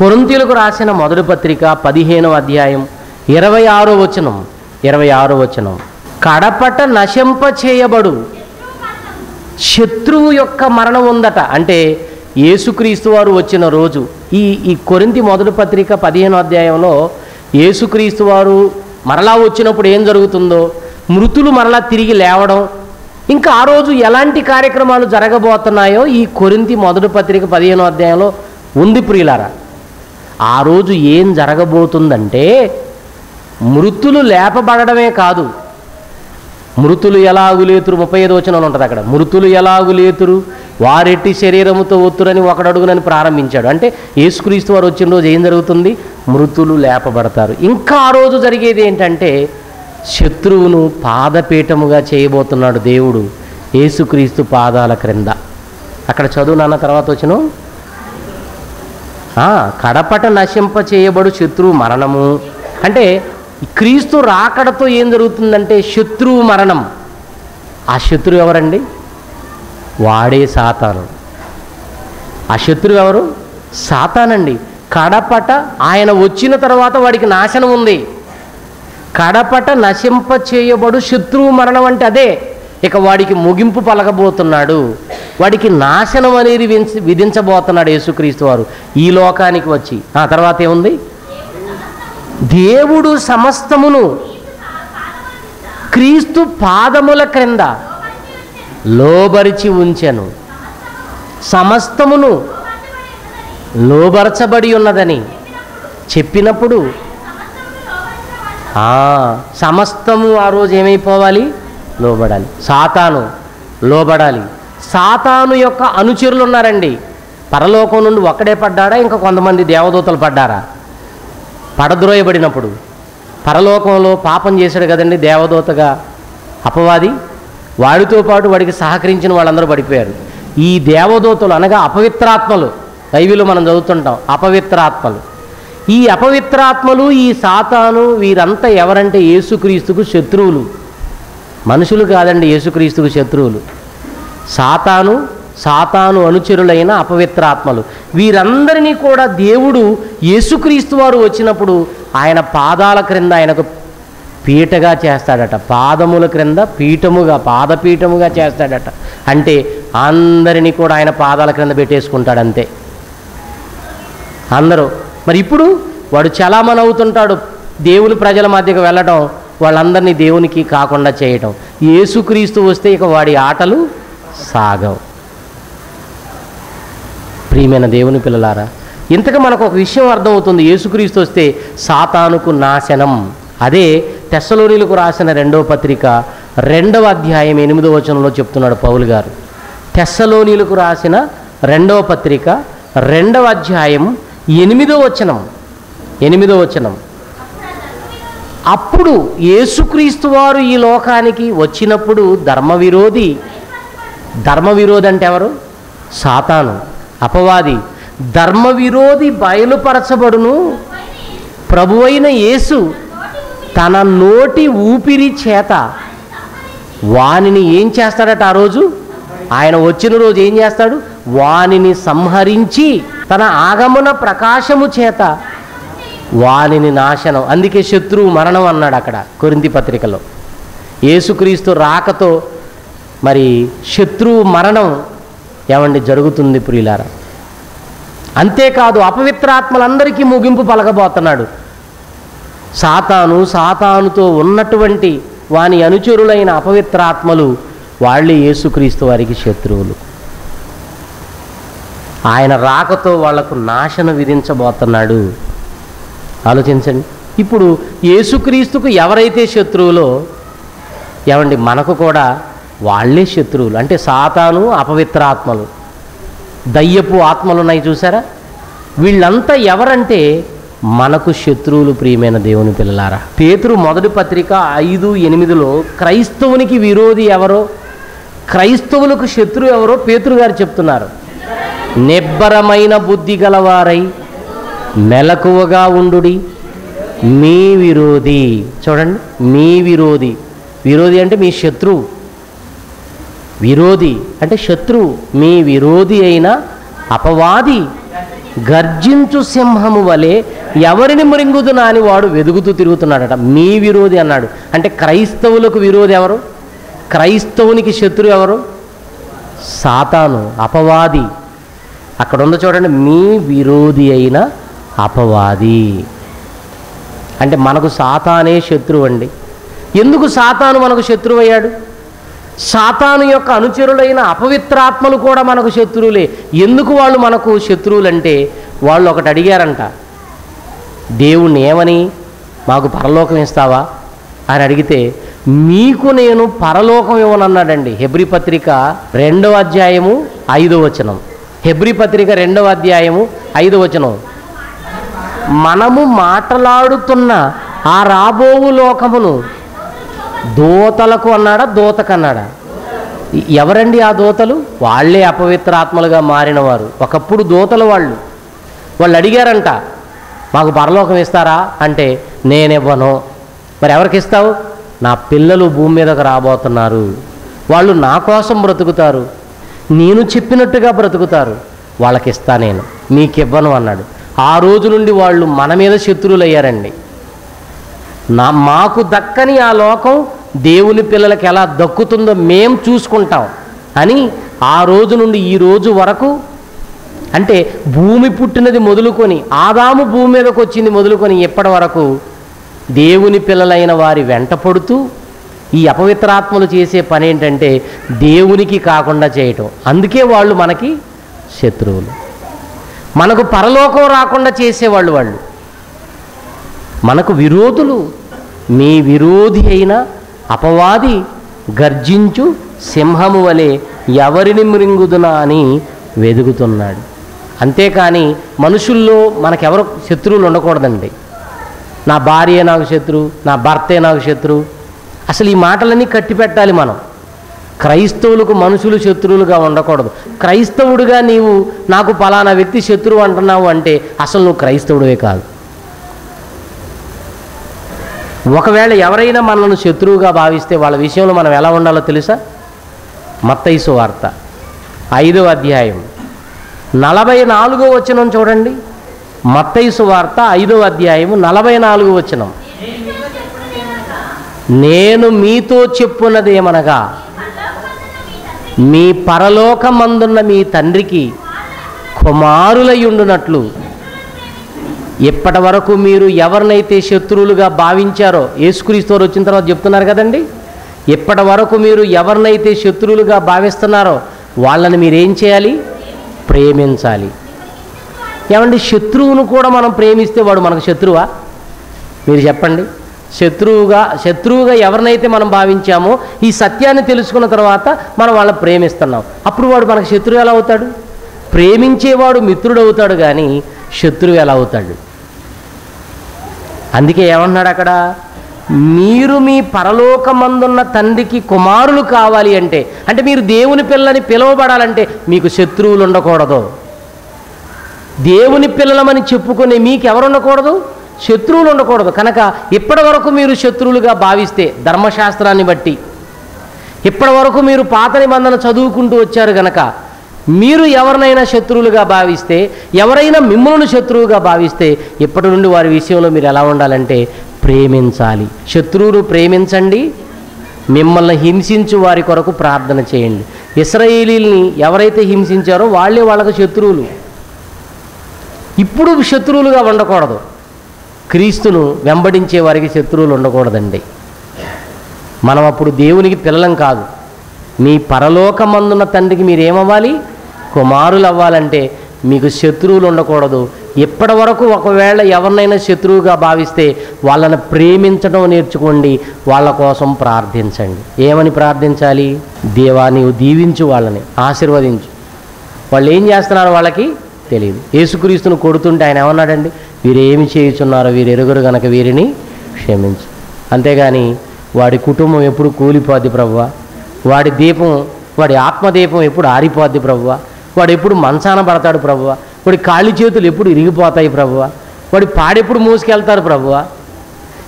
కొరంతీలకు రాసిన మొదటి పత్రిక పదిహేనవ అధ్యాయం ఇరవై ఆరో వచనం ఇరవై ఆరో వచనం. కడపట నశింప చేయబడు. శత్రువు యొక్క మరణం ఉందట. అంటే యేసుక్రీస్తు వారు వచ్చిన రోజు. ఈ ఈ కొరింతి మొదటి పత్రిక పదిహేనో అధ్యాయంలో యేసుక్రీస్తు వారు మరలా వచ్చినప్పుడు ఏం జరుగుతుందో? మృతులు మరలా తిరిగి లేవడం. ఇంకా ఆ రోజు ఎలాంటి కార్యక్రమాలు జరగబోతున్నాయో ఈ కొరింతి మొదటి పత్రిక పదిహేనో అధ్యాయంలో ఉంది ప్రియులారా. ఆ రోజు ఏం జరగబోతుందంటే మృతులు లేపబడమే కాదు. మృతులు ఎలాగు లేతురు? ముప్పై ఐదు వచనంలో ఉంటుంది అక్కడ. మృతులు ఎలాగు లేతురు? వారెట్టి శరీరముతో ఒత్తురని ఒకడు అడుగునని ప్రారంభించాడు. అంటే యేసుక్రీస్తు వారు వచ్చిన రోజు ఏం జరుగుతుంది? మృతులు లేపబడతారు. ఇంకా ఆ రోజు జరిగేది ఏంటంటే శత్రువును పాదపీఠముగా చేయబోతున్నాడు దేవుడు యేసుక్రీస్తు పాదాల క్రింద. అక్కడ చదువు నాన్న తర్వాత వచ్చిన కడపట నశింప చేయబడు శత్రువు మరణము. అంటే క్రీస్తు రాకడతో ఏం జరుగుతుందంటే శత్రువు మరణం. ఆ శత్రువు ఎవరండి? వాడే సాతాను. ఆ శత్రువు ఎవరు? సాతానండి. కడపట ఆయన వచ్చిన తర్వాత వాడికి నాశనం ఉంది. కడపట నశింప చేయబడు శత్రువు మరణం అంటే అదే. ఇక వాడికి ముగింపు పలకబోతున్నాడు. వాడికి నాశనం అనేది వించ- విధించబోతున్నాడు యేసుక్రీస్తు వారు. ఈ లోకానికి వచ్చి. ఆ తర్వాత ఏముంది? దేవుడు సమస్తమును క్రీస్తు పాదముల క్రింద లోబరిచి ఉంచెను. సమస్తమును లోబరచబడి ఉన్నదని చెప్పినప్పుడు సమస్తము ఆ రోజు ఏమైపోవాలి? లోబడాలి. సాతాను లోబడాలి. సాతాను యొక్క అనుచరులు ఉన్నారండి. పరలోకం నుండి ఒక్కడే పడ్డాడా? ఇంకా కొంతమంది దేవదూతలు పడ్డారా? పడద్రోయబడినప్పుడు. పరలోకంలో పాపం చేశాడు కదండి దేవదూతగా. అపవాది. వాడితో పాటు వాడికి సహకరించిన వాళ్ళందరూ పడిపోయారు. ఈ దేవదూతలు అనగా అపవిత్రాత్మలు. బైబిల్లో మనం చదువుతుంటాం అపవిత్రాత్మలు. ఈ అపవిత్రాత్మలు ఈ సాతాను వీరంతా ఎవరంటే యేసుక్రీస్తుకు శత్రువులు. మనుషులు కాదండి యేసుక్రీస్తుకు శత్రువులు. సాతాను సాతాను అనుచరులైన అపవిత్రాత్మలు. వీరందరినీ కూడా దేవుడు యేసుక్రీస్తు వారు వచ్చినప్పుడు ఆయన పాదాల క్రింద ఆయనకు పీటగా చేస్తాడట. పాదముల క్రింద పీఠముగా పాదపీఠముగా చేస్తాడట. అంటే అందరినీ కూడా ఆయన పాదాల క్రింద పెట్టేసుకుంటాడు అంతే అందరూ. మరి ఇప్పుడు వాడు చలామణి అవుతుంటాడు. దేవుని ప్రజల మధ్యకు వెళ్ళడం వాళ్ళందరినీ దేవునికి కాకుండా చేయటం. యేసుక్రీస్తు వస్తే ఇక వాడి ఆటలు సాగవు. ప్రియమైన దేవుని పిల్లలారా ఇంతగా మనకు ఒక విషయం అర్థమవుతుంది. యేసుక్రీస్తు వస్తే సాతానుకు నాశనం. అదే తెస్సలోనిలకు రాసిన రెండవ పత్రిక రెండవ అధ్యాయం ఎనిమిదో వచనంలో చెప్తున్నాడు పౌలు గారు. తెస్సలోనిలకు రాసిన రెండవ పత్రిక రెండవ అధ్యాయం ఎనిమిదో వచనం. ఎనిమిదో వచనం. అప్పుడు యేసుక్రీస్తు వారు ఈ లోకానికి వచ్చినప్పుడు ధర్మ విరోధి ధర్మ విరోధి అంటే ఎవరు? సాతాను. అపవాది. ధర్మ విరోధి బయలుపరచబడును ప్రభువైన యేసు తన నోటి ఊపిరి చేత వానిని ఏం చేస్తాడట ఆ రోజు? ఆయన వచ్చిన రోజు ఏం చేస్తాడు? వానిని సంహరించి తన ఆగమన ప్రకాశము చేత వానిని నాశనం. అందుకే శత్రువు మరణం అన్నాడు అక్కడ కొరింతి పత్రికలో. యేసుక్రీస్తు రాకతో మరి శత్రువు మరణం ఏమండి జరుగుతుంది ప్రియులారా? అంతేకాదు అపవిత్రాత్మలందరికీ ముగింపు పలకబోతున్నాడు. సాతాను సాతానుతో ఉన్నటువంటి వాని అనుచరులైన అపవిత్రాత్మలు వాళ్ళే యేసుక్రీస్తు వారికి శత్రువులు. ఆయన రాకతో వాళ్ళకు నాశనం విధించబోతున్నాడు. ఆలోచించండి. ఇప్పుడు యేసుక్రీస్తుకు ఎవరైతే శత్రువులో ఏమండి మనకు కూడా వాళ్ళే శత్రువులు. అంటే సాతాను అపవిత్రాత్మలు. దయ్యపు ఆత్మలు ఉన్నాయి చూసారా? వీళ్ళంతా ఎవరంటే మనకు శత్రువులు ప్రియమైన దేవుని పిల్లలారా. పేతురు మొదటి పత్రిక ఐదు ఎనిమిదిలో క్రైస్తవునికి విరోధి ఎవరో క్రైస్తవులకు శత్రువు ఎవరో పేతురు గారు చెప్తున్నారు. నిబ్బరమైన బుద్ధి గలవారై మెలకువగా ఉండుడి మీ విరోధి. చూడండి మీ విరోధి. విరోధి అంటే మీ శత్రువు. విరోధి అంటే శత్రువు. మీ విరోధి అయిన అపవాది గర్జించు సింహము వలె ఎవరిని మృంగుదునా అని వాడు వెదుగుతూ తిరుగుతున్నాడట. మీ విరోధి అన్నాడు. అంటే క్రైస్తవులకు విరోధి ఎవరు? క్రైస్తవునికి శత్రువు ఎవరు? సాతాను అపవాది. అక్కడ ఉందో చూడండి మీ విరోధి అయిన అపవాది. అంటే మనకు సాతానే శత్రువు అండి. ఎందుకు సాతాను మనకు శత్రువు అయ్యాడు సాతాను యొక్క అనుచరులైన అపవిత్రాత్మలు కూడా మనకు శత్రువులే. ఎందుకు వాళ్ళు మనకు శత్రువులంటే వాళ్ళు ఒకటి అడిగారంట దేవుణ్ణి ఏమని? మాకు పరలోకం ఇస్తావా? అని అడిగితే మీకు నేను పరలోకం ఇవ్వనన్నాడండి. హెబ్రి పత్రిక రెండవ అధ్యాయము ఐదో వచనం. హెబ్రి పత్రిక రెండవ అధ్యాయము ఐదో వచనం. మనము మాట్లాడుతున్న ఆ రాబోవు లోకమును దూతలకు అన్నాడా? దూతకన్నాడా? ఎవరండి ఆ దూతలు? వాళ్ళే అపవిత్రాత్మలుగా మారినవారు. ఒకప్పుడు దూతలు వాళ్ళు. వాళ్ళు అడిగారంట మాకు పరలోకం ఇస్తారా? అంటే నేనివ్వను. మరి ఎవరికి ఇస్తావు? నా పిల్లలు భూమి మీదకు రాబోతున్నారు. వాళ్ళు నా కోసం బ్రతుకుతారు. నేను చెప్పినట్టుగా బ్రతుకుతారు. వాళ్ళకి ఇస్తా నేను. మీకు ఇవ్వను అన్నాడు. ఆ రోజు నుండి వాళ్ళు మన మీద శత్రువులు అయ్యారండి నా మాకు దక్కని ఆ లోకం దేవుని పిల్లలకి ఎలా దక్కుతుందో మేం చూసుకుంటాం. అని ఆ రోజు నుండి ఈ రోజు వరకు అంటే భూమి పుట్టినది మొదలుకొని ఆదాము భూమి మీదకి వచ్చింది మొదలుకొని ఇప్పటి వరకు దేవుని పిల్లలైన వారి వెంట పడుతూ ఈ అపవిత్రాత్మలు చేసే పని ఏంటంటే దేవునికి కాకుండా చేయటం. అందుకే వాళ్ళు మనకి శత్రువులు. మనకు పరలోకం రాకుండా చేసేవాళ్ళు వాళ్ళు. మనకు విరోధులు. మీ విరోధి అయిన అపవాది గర్జించు సింహము వలె ఎవరిని మృంగుదునా అని వెదుగుతున్నాడు. అంతేకాని మనుషుల్లో మనకెవరు శత్రువులు ఉండకూడదండి. నా భార్య నాకు శత్రువు నా భర్తే నాకు శత్రువు. అసలు ఈ మాటలన్నీ కట్టిపెట్టాలి మనం. క్రైస్తవులకు మనుషులు శత్రువులుగా ఉండకూడదు. క్రైస్తవుడిగా నీవు నాకు పలానా వ్యక్తి శత్రువు అంటున్నావు అంటే అసలు నువ్వు క్రైస్తవుడివే కాదు. ఒకవేళ ఎవరైనా మనల్ని శత్రువుగా భావిస్తే వాళ్ళ విషయంలో మనం ఎలా ఉండాలో తెలుసా? మత్తైసు వార్త. ఐదో అధ్యాయం. నలభై నాలుగో వచనం చూడండి. మత్తైసు వార్త ఐదో అధ్యాయం నలభై నాలుగో వచనం. నేను మీతో చెప్పున్నదేమనగా మీ పరలోకమందున్న మీ తండ్రికి కుమారులయ్యుండునట్లు ఇప్పటి వరకు మీరు ఎవరినైతే శత్రువులుగా భావించారో యేసుక్రీస్తు వచ్చిన తర్వాత చెప్తున్నారు కదండి? ఇప్పటి వరకు మీరు ఎవరినైతే శత్రువులుగా భావిస్తున్నారో వాళ్ళని మీరేం చేయాలి? ప్రేమించాలి. ఏమండి శత్రువును కూడా మనం ప్రేమిస్తే వాడు మనకు శత్రువా? మీరు చెప్పండి. శత్రువుగా శత్రువుగా ఎవరినైతే మనం భావించామో ఈ సత్యాన్ని తెలుసుకున్న తర్వాత మనం వాళ్ళని ప్రేమిస్తున్నాం. అప్పుడు వాడు మనకు శత్రువు ఎలా అవుతాడు? ప్రేమించేవాడు మిత్రుడు అవుతాడు కానీ శత్రువు ఎలా అవుతాడు? అందుకే ఏమన్నాడు అక్కడ? మీరు మీ పరలోకమందున్న తండ్రికి కుమారులు కావాలి అంటే అంటే మీరు దేవుని పిల్లని పిలువబడాలంటే మీకు శత్రువులు ఉండకూడదు. దేవుని పిల్లలమని చెప్పుకునే మీకు ఎవరు ఉండకూడదు శత్రువులు ఉండకూడదు. కనుక ఇప్పటి వరకు మీరు శత్రువులుగా భావిస్తే ధర్మశాస్త్రాన్ని బట్టి ఇప్పటి వరకు మీరు పాత నిబంధన చదువుకుంటూ వచ్చారు కనుక మీరు ఎవరినైనా శత్రువులుగా భావిస్తే ఎవరైనా మిమ్మల్ని శత్రువుగా భావిస్తే ఇప్పటి నుండి వారి విషయంలో మీరు ఎలా ఉండాలంటే ప్రేమించాలి. శత్రువును ప్రేమించండి మిమ్మల్ని హింసించు వారి కొరకు ప్రార్థన చేయండి. ఇస్రాయేలీల్ని ఎవరైతే హింసించారో వాళ్ళే వాళ్ళకు శత్రువులు. ఇప్పుడు శత్రువులుగా ఉండకూడదు. క్రీస్తును వెంబడించే వారికి శత్రువులు ఉండకూడదండి. మనం అప్పుడు దేవునికి పిల్లలం కాదు. మీ పరలోకమందున్న తండ్రికి మీరు ఏమవ్వాలి కుమారులు అవ్వాలంటే మీకు శత్రువులు ఉండకూడదు. ఇప్పటి వరకు ఒకవేళ ఎవరినైనా శత్రువుగా భావిస్తే వాళ్ళని ప్రేమించడం నేర్చుకోండి. వాళ్ళ కోసం ప్రార్థించండి. ఏమని ప్రార్థించాలి? దేవా నీవు దీవించు వాళ్ళని ఆశీర్వదించు. వాళ్ళు ఏం చేస్తున్నారో వాళ్ళకి? తెలియదు. యేసుక్రీస్తును కొడుతుంటే ఆయన ఏమన్నాడండి? వీరేమి చేయుచున్నారో వీరు ఎరుగురు గనక వీరిని క్షమించు. అంతేగాని వాడి కుటుంబం ఎప్పుడు కూలిపోద్ది ప్రవ్వా వాడి దీపం వాడి ఆత్మదీపం ఎప్పుడు ఆరిపోద్ది ప్రభువ? వాడు ఎప్పుడు మంచాన పడతాడు ప్రభువ? వాడి కాళ్ళు చేతులు ఎప్పుడు ఇరిగిపోతాయి ప్రభువ? వాడి పాడెప్పుడు మోసుకెళ్తారు ప్రభువ?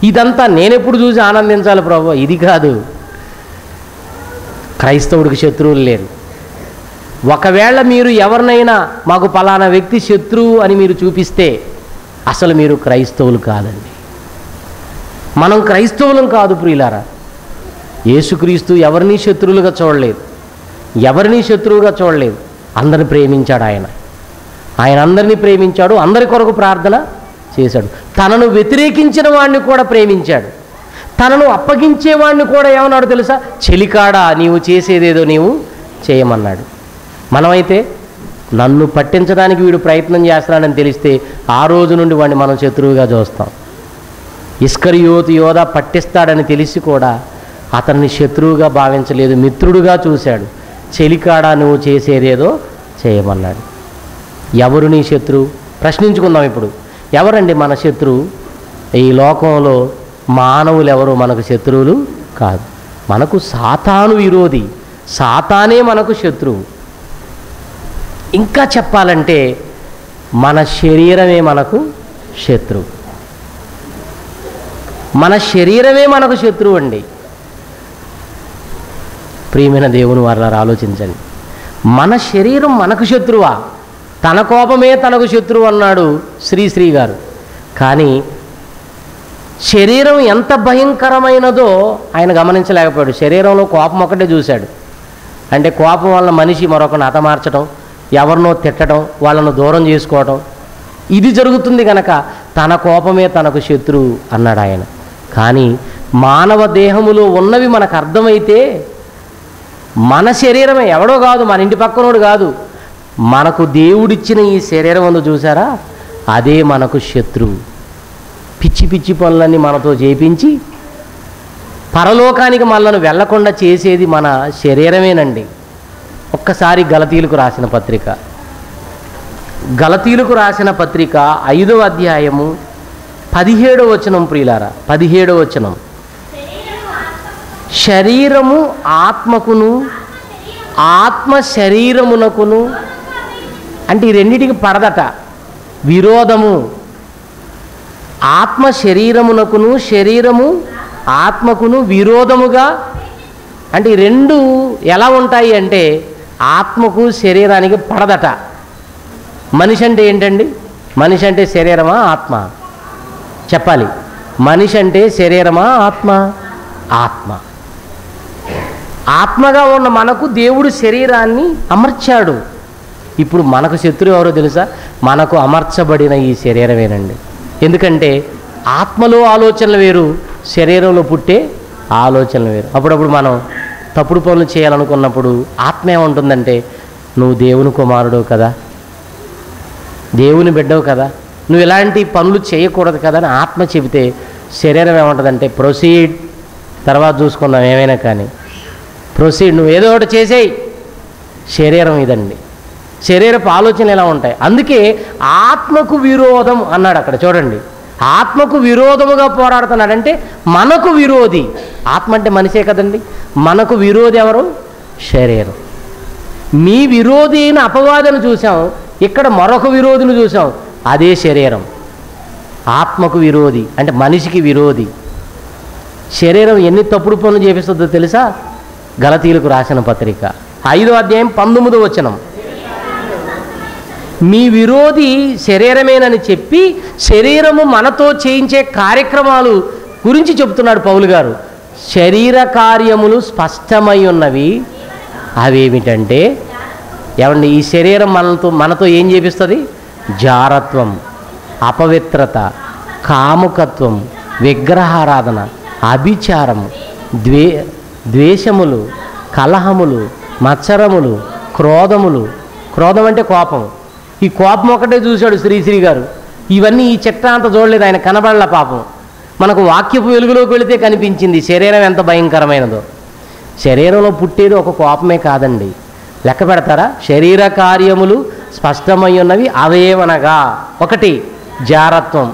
ఇదంతా నేనెప్పుడు చూసి ఆనందించాలి ప్రభువా? ఇది కాదు. క్రైస్తవుడికి శత్రువులు లేరు. ఒకవేళ మీరు ఎవరినైనా మాకు పలానా వ్యక్తి శత్రువు అని మీరు చూపిస్తే అసలు మీరు క్రైస్తవులు కాదండి. మనం క్రైస్తవులం కాదు ప్రియులారా. యేసుక్రీస్తు ఎవరిని శత్రువులుగా చూడలేదు. ఎవరిని శత్రువుగా చూడలేదు. అందరిని ప్రేమించాడు ఆయన. ఆయన అందరినీ ప్రేమించాడు. అందరి కొరకు ప్రార్థన చేశాడు. తనను వ్యతిరేకించిన వాడిని కూడా ప్రేమించాడు. తనను అప్పగించేవాడిని కూడా ఏమన్నాడు తెలుసా? చెలికాడా నీవు చేసేదేదో నీవు చేయమన్నాడు. మనమైతే నన్ను పట్టించడానికి వీడు ప్రయత్నం చేస్తున్నాడని తెలిస్తే ఆ రోజు నుండి వాడిని మనం శత్రువుగా చూస్తాం. ఇస్కరియోతు యోధ పట్టిస్తాడని తెలిసి కూడా అతన్ని శత్రువుగా భావించలేదు మిత్రుడుగా చూశాడు. చెలికాడా నువ్వు చేసేదేదో చేయమన్నాడు. ఎవరు నీ శత్రువు ప్రశ్నించుకుందాం ఇప్పుడు. ఎవరండి మన శత్రువు ఈ లోకంలో మానవులు ఎవరు మనకు శత్రువులు కాదు. మనకు సాతాను విరోధి. సాతానే మనకు శత్రువు. ఇంకా చెప్పాలంటే మన శరీరమే మనకు శత్రువు. మన శరీరమే మనకు శత్రువు అండి. ప్రియమైన దేవుని వారు ఆలోచించండి. మన శరీరం మనకు శత్రువా? తన కోపమే తనకు శత్రువు అన్నాడు శ్రీశ్రీ గారు. కానీ శరీరం ఎంత భయంకరమైనదో ఆయన గమనించలేకపోయాడు. శరీరంలో కోపం ఒకటే చూశాడు. అంటే కోపం వల్ల మనిషి మరొకరిని హతమార్చడం ఎవరినో తిట్టడం వాళ్ళను దూరం చేసుకోవడం ఇది జరుగుతుంది కనుక తన కోపమే తనకు శత్రువు అన్నాడు ఆయన. కానీ మానవ దేహములో ఉన్నవి మనకు అర్థమైతే మన శరీరమే ఎవడో కాదు మన ఇంటి పక్కనోడు కాదు. మనకు దేవుడిచ్చిన ఈ శరీరం ఉందో చూసారా అదే మనకు శత్రువు పిచ్చి పిచ్చి పనులన్నీ మనతో చేపించి పరలోకానికి మనల్ని వెళ్ళకుండా చేసేది మన శరీరమేనండి. ఒక్కసారి గలతీలకు రాసిన పత్రిక. గలతీలకు రాసిన పత్రిక ఐదవ అధ్యాయము పదిహేడవ వచనం ప్రియులారా పదిహేడవ వచనం. శరీరము ఆత్మకును ఆత్మ శరీరమునకును అంటే ఈ రెండిటికి పడదట. విరోధము ఆత్మ శరీరమునకును శరీరము ఆత్మకును విరోధముగా అంటే ఈ రెండు ఎలా ఉంటాయి అంటే ఆత్మకు శరీరానికి పడదట. మనిషి అంటే ఏంటండి? మనిషి అంటే శరీరమా ఆత్మ? చెప్పాలి. మనిషి అంటే శరీరమా ఆత్మ? ఆత్మ. ఆత్మగా ఉన్న మనకు దేవుడు శరీరాన్ని అమర్చాడు. ఇప్పుడు మనకు శత్రువు ఎవరో తెలుసా? మనకు అమర్చబడిన ఈ శరీరమేనండి. ఎందుకంటే ఆత్మలో ఆలోచనలు వేరు శరీరంలో పుట్టే ఆలోచనలు వేరు. అప్పుడప్పుడు మనం తప్పుడు పనులు చేయాలనుకున్నప్పుడు ఆత్మ ఏముంటుందంటే నువ్వు దేవుని కుమారుడు కదా? దేవుని బిడ్డవు కదా? నువ్వు ఇలాంటి పనులు చేయకూడదు కదా? అని ఆత్మ చెబితే శరీరం ఏముంటుందంటే ప్రొసీడ్. తర్వాత చూసుకుందాం ఏమైనా కానీ. ప్రొసీడ్ నువ్వు ఏదో ఒకటి చేసేయి. శరీరం ఇదండి. శరీరపు ఆలోచనలు ఎలా ఉంటాయి? అందుకే ఆత్మకు విరోధం అన్నాడు అక్కడ చూడండి. ఆత్మకు విరోధముగా పోరాడుతున్నాడంటే మనకు విరోధి. ఆత్మ అంటే మనిషే కదండి. మనకు విరోధి ఎవరు? శరీరం. మీ విరోధి అయిన అపవాదను చూసాం. ఇక్కడ మరొక విరోధిని చూసాం. అదే శరీరం. ఆత్మకు విరోధి అంటే మనిషికి విరోధి. శరీరం ఎన్ని తప్పుడు పనులు చేపిస్తుందో తెలుసా? గలతీలకు రాసిన పత్రిక. ఐదో అధ్యాయం పంతొమ్మిదో వచనం. మీ విరోధి శరీరమేనని చెప్పి శరీరము మనతో చేయించే కార్యక్రమాలు గురించి చెబుతున్నాడు పౌలు గారు. శరీర కార్యములు స్పష్టమై ఉన్నవి అవేమిటంటే ఏమండి ఈ శరీరం మనతో మనతో ఏం చేపిస్తుంది? జారత్వం అపవిత్రత కాముకత్వం విగ్రహారాధన అభిచారము ద్వే ద్వేషములు కలహములు మత్సరములు క్రోధములు. క్రోధం అంటే కోపం. ఈ కోపం ఒకటే చూశాడు శ్రీశ్రీ గారు. ఇవన్నీ ఈ చిట్ట అంత చూడలేదు ఆయన కనబడల పాపం. మనకు వాక్యపు వెలుగులోకి వెళితే కనిపించింది శరీరం ఎంత భయంకరమైనదో. శరీరంలో పుట్టేది ఒక కోపమే కాదండి. లెక్క పెడతారా? శరీర కార్యములు స్పష్టమై ఉన్నవి అవేవనగా ఒకటి జారత్వం.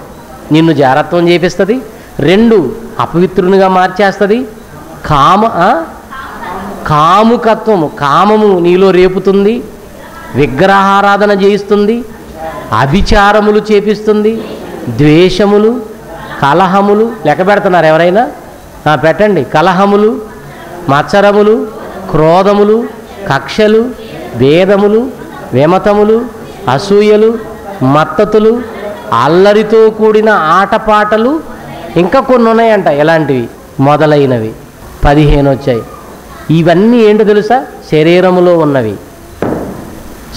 నిన్ను జారత్వం చేపిస్తుంది. రెండు అపవిత్రునిగా మార్చేస్తుంది. కామ కాముకత్వము. కామము నీలో రేపుతుంది విగ్రహారాధన చేయిస్తుంది అభిచారములు చేపిస్తుంది ద్వేషములు కలహములు లెక్క పెడుతున్నారు ఎవరైనా? పెట్టండి. కలహములు మత్సరములు క్రోధములు కక్షలు భేదములు విమతములు అసూయలు మత్తతులు అల్లరితో కూడిన ఆటపాటలు ఇంకా కొన్ని ఉన్నాయంట ఎలాంటివి మొదలైనవి. పదిహేను వచ్చాయి. ఇవన్నీ ఏంటో తెలుసా? శరీరములో ఉన్నవి.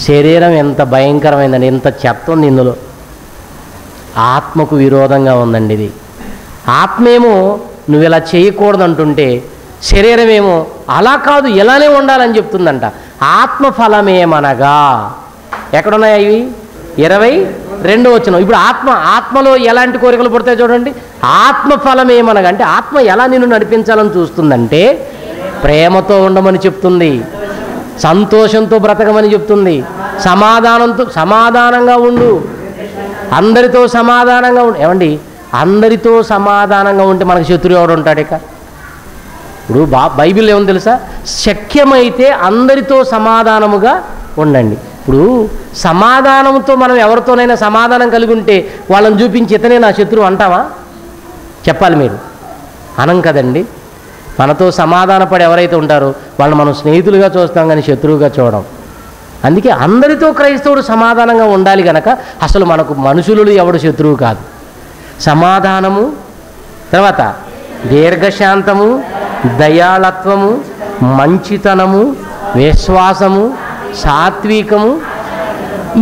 శరీరం ఎంత భయంకరమైందండి ఎంత చెత్త ఉంది ఇందులో. ఆత్మకు విరోధంగా ఉందండి ఇది. ఆత్మేమో నువ్వు ఇలా చేయకూడదు అంటుంటే శరీరమేమో అలా కాదు ఇలానే ఉండాలని చెప్తుందంట. ఆత్మ ఫలమేమనగా ఎక్కడున్నాయి ఇవి ఇరవై రెండో వచ్చిన ఇప్పుడు ఆత్మ ఆత్మలో ఎలాంటి కోరికలు పుడతాయి చూడండి. ఆత్మ ఫలం ఆత్మ ఎలా నిన్ను నడిపించాలని చూస్తుందంటే ప్రేమతో ఉండమని చెప్తుంది సంతోషంతో బ్రతకమని చెప్తుంది సమాధానంతో సమాధానంగా ఉండు. అందరితో సమాధానంగా ఉండు. ఏమండి? అందరితో సమాధానంగా ఉంటే మనకు శత్రువు ఎవడు ఉంటాడు ఇక? ఇప్పుడు బా బైబిల్ ఏమో తెలుసా? శక్యమైతే అందరితో సమాధానముగా ఉండండి. ఇప్పుడు సమాధానంతో మనం ఎవరితోనైనా సమాధానం కలిగి ఉంటే వాళ్ళని చూపించి ఇతనే నా శత్రువు అంటావా? చెప్పాలి మీరు. అనం కదండి. మనతో సమాధానపడి ఎవరైతే ఉంటారో వాళ్ళు మనం స్నేహితులుగా చూస్తాం కానీ శత్రువుగా చూడడం అందుకే అందరితో క్రైస్తవుడు సమాధానంగా ఉండాలి గనక అసలు మనకు మనుషులు ఎవడు శత్రువు కాదు. సమాధానము తర్వాత దీర్ఘశాంతము దయాళత్వము మంచితనము విశ్వాసము సాత్వికము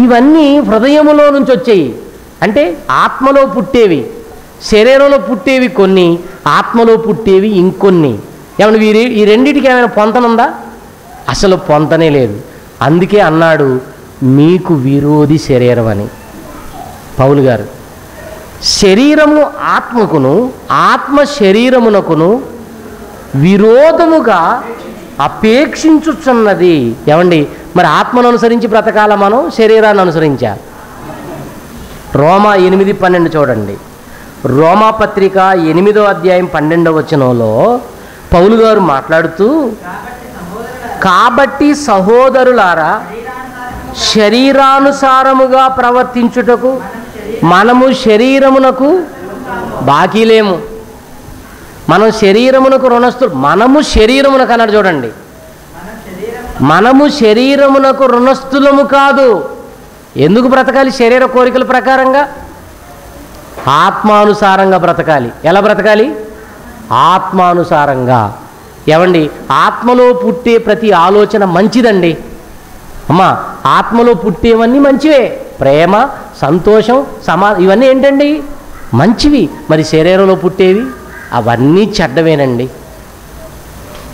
ఇవన్నీ హృదయములో నుంచి వచ్చాయి. అంటే ఆత్మలో పుట్టేవి. శరీరంలో పుట్టేవి కొన్ని ఆత్మలో పుట్టేవి ఇంకొన్ని. ఏమన్నా వీరి ఈ రెండింటికి ఏమైనా పొంతనుందా? అసలు పొంతనే లేదు. అందుకే అన్నాడు మీకు విరోధి శరీరం అని. పౌలు గారు శరీరము ఆత్మకును ఆత్మ శరీరమునకును విరోధముగా అపేక్షించుచున్నది. ఏమండి మరి ఆత్మను అనుసరించి బ్రతకాల మనం? శరీరాన్ని అనుసరించా? రోమా ఎనిమిది పన్నెండు చూడండి. రోమా పత్రిక ఎనిమిదో అధ్యాయం పన్నెండవ వచనంలో పౌలు గారు మాట్లాడుతూ కాబట్టి సహోదరులారా శరీరానుసారముగా ప్రవర్తించుటకు మనము శరీరమునకు బాకీలేము మనం శరీరమునకు రుణస్థులు మనము శరీరమునకు అన్నాడు చూడండి. మనము శరీరమునకు రుణస్థులము కాదు. ఎందుకు బ్రతకాలి? శరీర కోరికల ప్రకారంగా ఆత్మానుసారంగా బ్రతకాలి. ఎలా బ్రతకాలి? ఆత్మానుసారంగా. ఏమండి? ఆత్మలో పుట్టే ప్రతి ఆలోచన మంచిదండి. అమ్మా ఆత్మలో పుట్టేవన్నీ మంచివే. ప్రేమ సంతోషం సమా ఇవన్నీ ఏంటండి? మంచివి. మరి శరీరంలో పుట్టేవి? అవన్నీ చెడ్డవేనండి.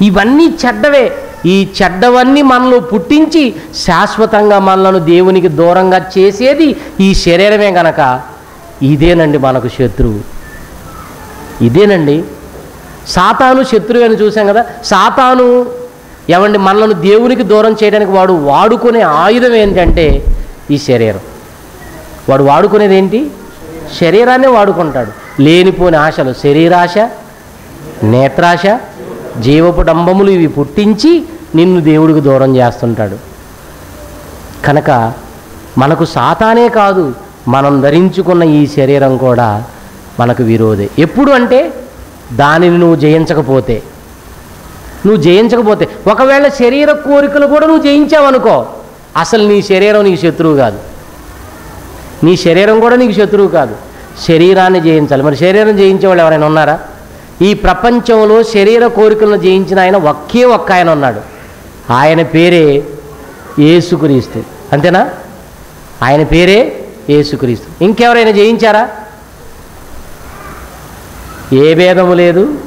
ఇవన్నీ చెడ్డవే. ఈ చెడ్డవన్నీ మనలో పుట్టించి శాశ్వతంగా మనలను దేవునికి దూరంగా చేసేది ఈ శరీరమే గనక. ఇదేనండి మనకు శత్రువు. ఇదేనండి సాతాను శత్రువు అని చూసాం కదా. సాతాను ఏమండి మనల్ని దేవునికి దూరం చేయడానికి వాడు వాడుకునే ఆయుధం ఏంటంటే ఈ శరీరం. వాడు వాడుకునేది ఏంటి? శరీరాన్ని వాడుకుంటాడు. లేనిపోని ఆశలు శరీరాశ నేత్రాశ జీవపు డంబములు ఇవి పుట్టించి నిన్ను దేవుడికి దూరం చేస్తుంటాడు. కనుక మనకు సాతానే కాదు మనం ధరించుకున్న ఈ శరీరం కూడా మనకు విరోధే. ఎప్పుడు అంటే దానిని నువ్వు జయించకపోతే. నువ్వు జయించకపోతే. ఒకవేళ శరీర కోరికలు కూడా నువ్వు జయించావనుకో అసలు నీ శరీరం నీకు శత్రువు కాదు. నీ శరీరం కూడా నీకు శత్రువు కాదు. శరీరాన్ని జయించాలి. మరి శరీరం జయించే వాళ్ళు ఎవరైనా ఉన్నారా? ఈ ప్రపంచంలో శరీర కోరికలను జయించిన ఆయన ఒకే ఒక్క ఆయన ఉన్నాడు. ఆయన పేరే యేసుక్రీస్తు. అంతేనా? ఆయన పేరే యేసుక్రీస్తు. ఇంకెవరైనా జయించారా? ఏ భేదము లేదు.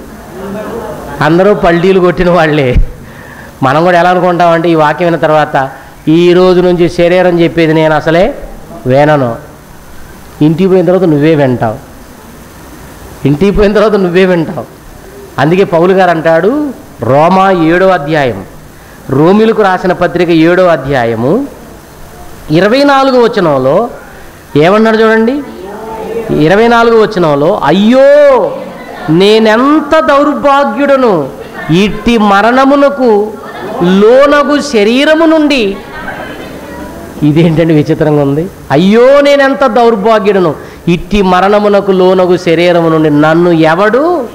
అందరూ పల్టీలు కొట్టిన వాళ్ళే. మనం కూడా ఎలా అనుకుంటామంటే ఈ వాక్యం విన్న తర్వాత ఈ రోజు నుంచి శరీరం చెప్పేది నేను అసలే వినను. ఇంటికి పోయిన తర్వాత నువ్వే వింటావు. ఇంటికి పోయిన తర్వాత నువ్వే వింటావు. అందుకే పౌలు గారు అంటాడు రోమా ఏడో అధ్యాయం రోమిలకు రాసిన పత్రిక ఏడో అధ్యాయము ఇరవై నాలుగు వచనంలో ఏమన్నాడు చూడండి? ఇరవై నాలుగు వచ్చినంలో అయ్యో నేనెంత దౌర్భాగ్యుడను? ఇట్టి మరణమునకు లోనగు శరీరము నుండి. ఇదేంటండి విచిత్రంగా ఉంది? అయ్యో నేనెంత దౌర్భాగ్యుడను? ఇట్టి మరణమునకు లోనగు శరీరము నుండి. నన్ను ఎవడు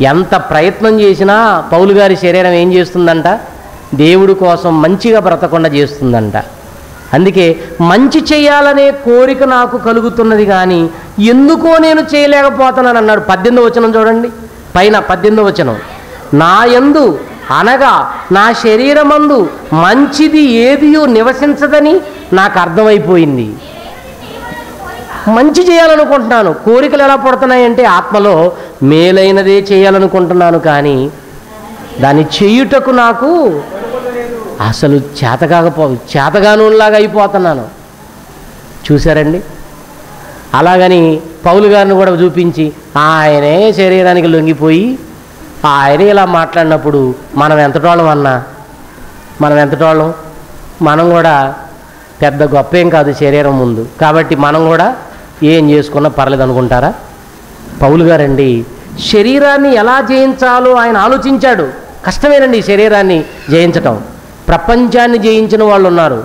ఎంత ప్రయత్నం చేసినా పౌలు గారి శరీరం ఏం చేస్తుందంట? దేవుడి కోసం మంచిగా బ్రతకుండా చేస్తుందంట. అందుకే మంచి చేయాలనే కోరిక నాకు కలుగుతున్నది కానీ ఎందుకో నేను చేయలేకపోతున్నాను అన్నాడు పద్దెనిమిది వచనం చూడండి. పైన పద్దెనిమిది వచనం. నా యందు అనగా నా శరీరమందు మంచిది ఏదియో నివసించదని నాకు అర్థమైపోయింది. మంచి చేయాలనుకుంటున్నాను. కోరికలు ఎలా పడుతున్నాయంటే ఆత్మలో మేలైనదే చేయాలనుకుంటున్నాను కానీ దాన్ని చేయుటకు నాకు అసలు చేతకాకపో చేతగానులాగా అయిపోతున్నాను. చూశారండి? అలాగని పౌలు గారిని కూడా చూపించి ఆయనే శరీరానికి లొంగిపోయి ఆయనే ఇలా మాట్లాడినప్పుడు మనం ఎంతటోళ్ళం అన్నా? మనం ఎంతటోళ్ళం? మనం కూడా పెద్ద గొప్ప ఏం కాదు శరీరం ముందు. కాబట్టి మనం కూడా ఏం చేసుకున్నా పర్లేదు అనుకుంటారా? పౌలు గారండి శరీరాన్ని ఎలా జయించాలో ఆయన ఆలోచించాడు. కష్టమేనండి ఈ శరీరాన్ని జయించటం. ప్రపంచాన్ని జయించిన వాళ్ళు ఉన్నారు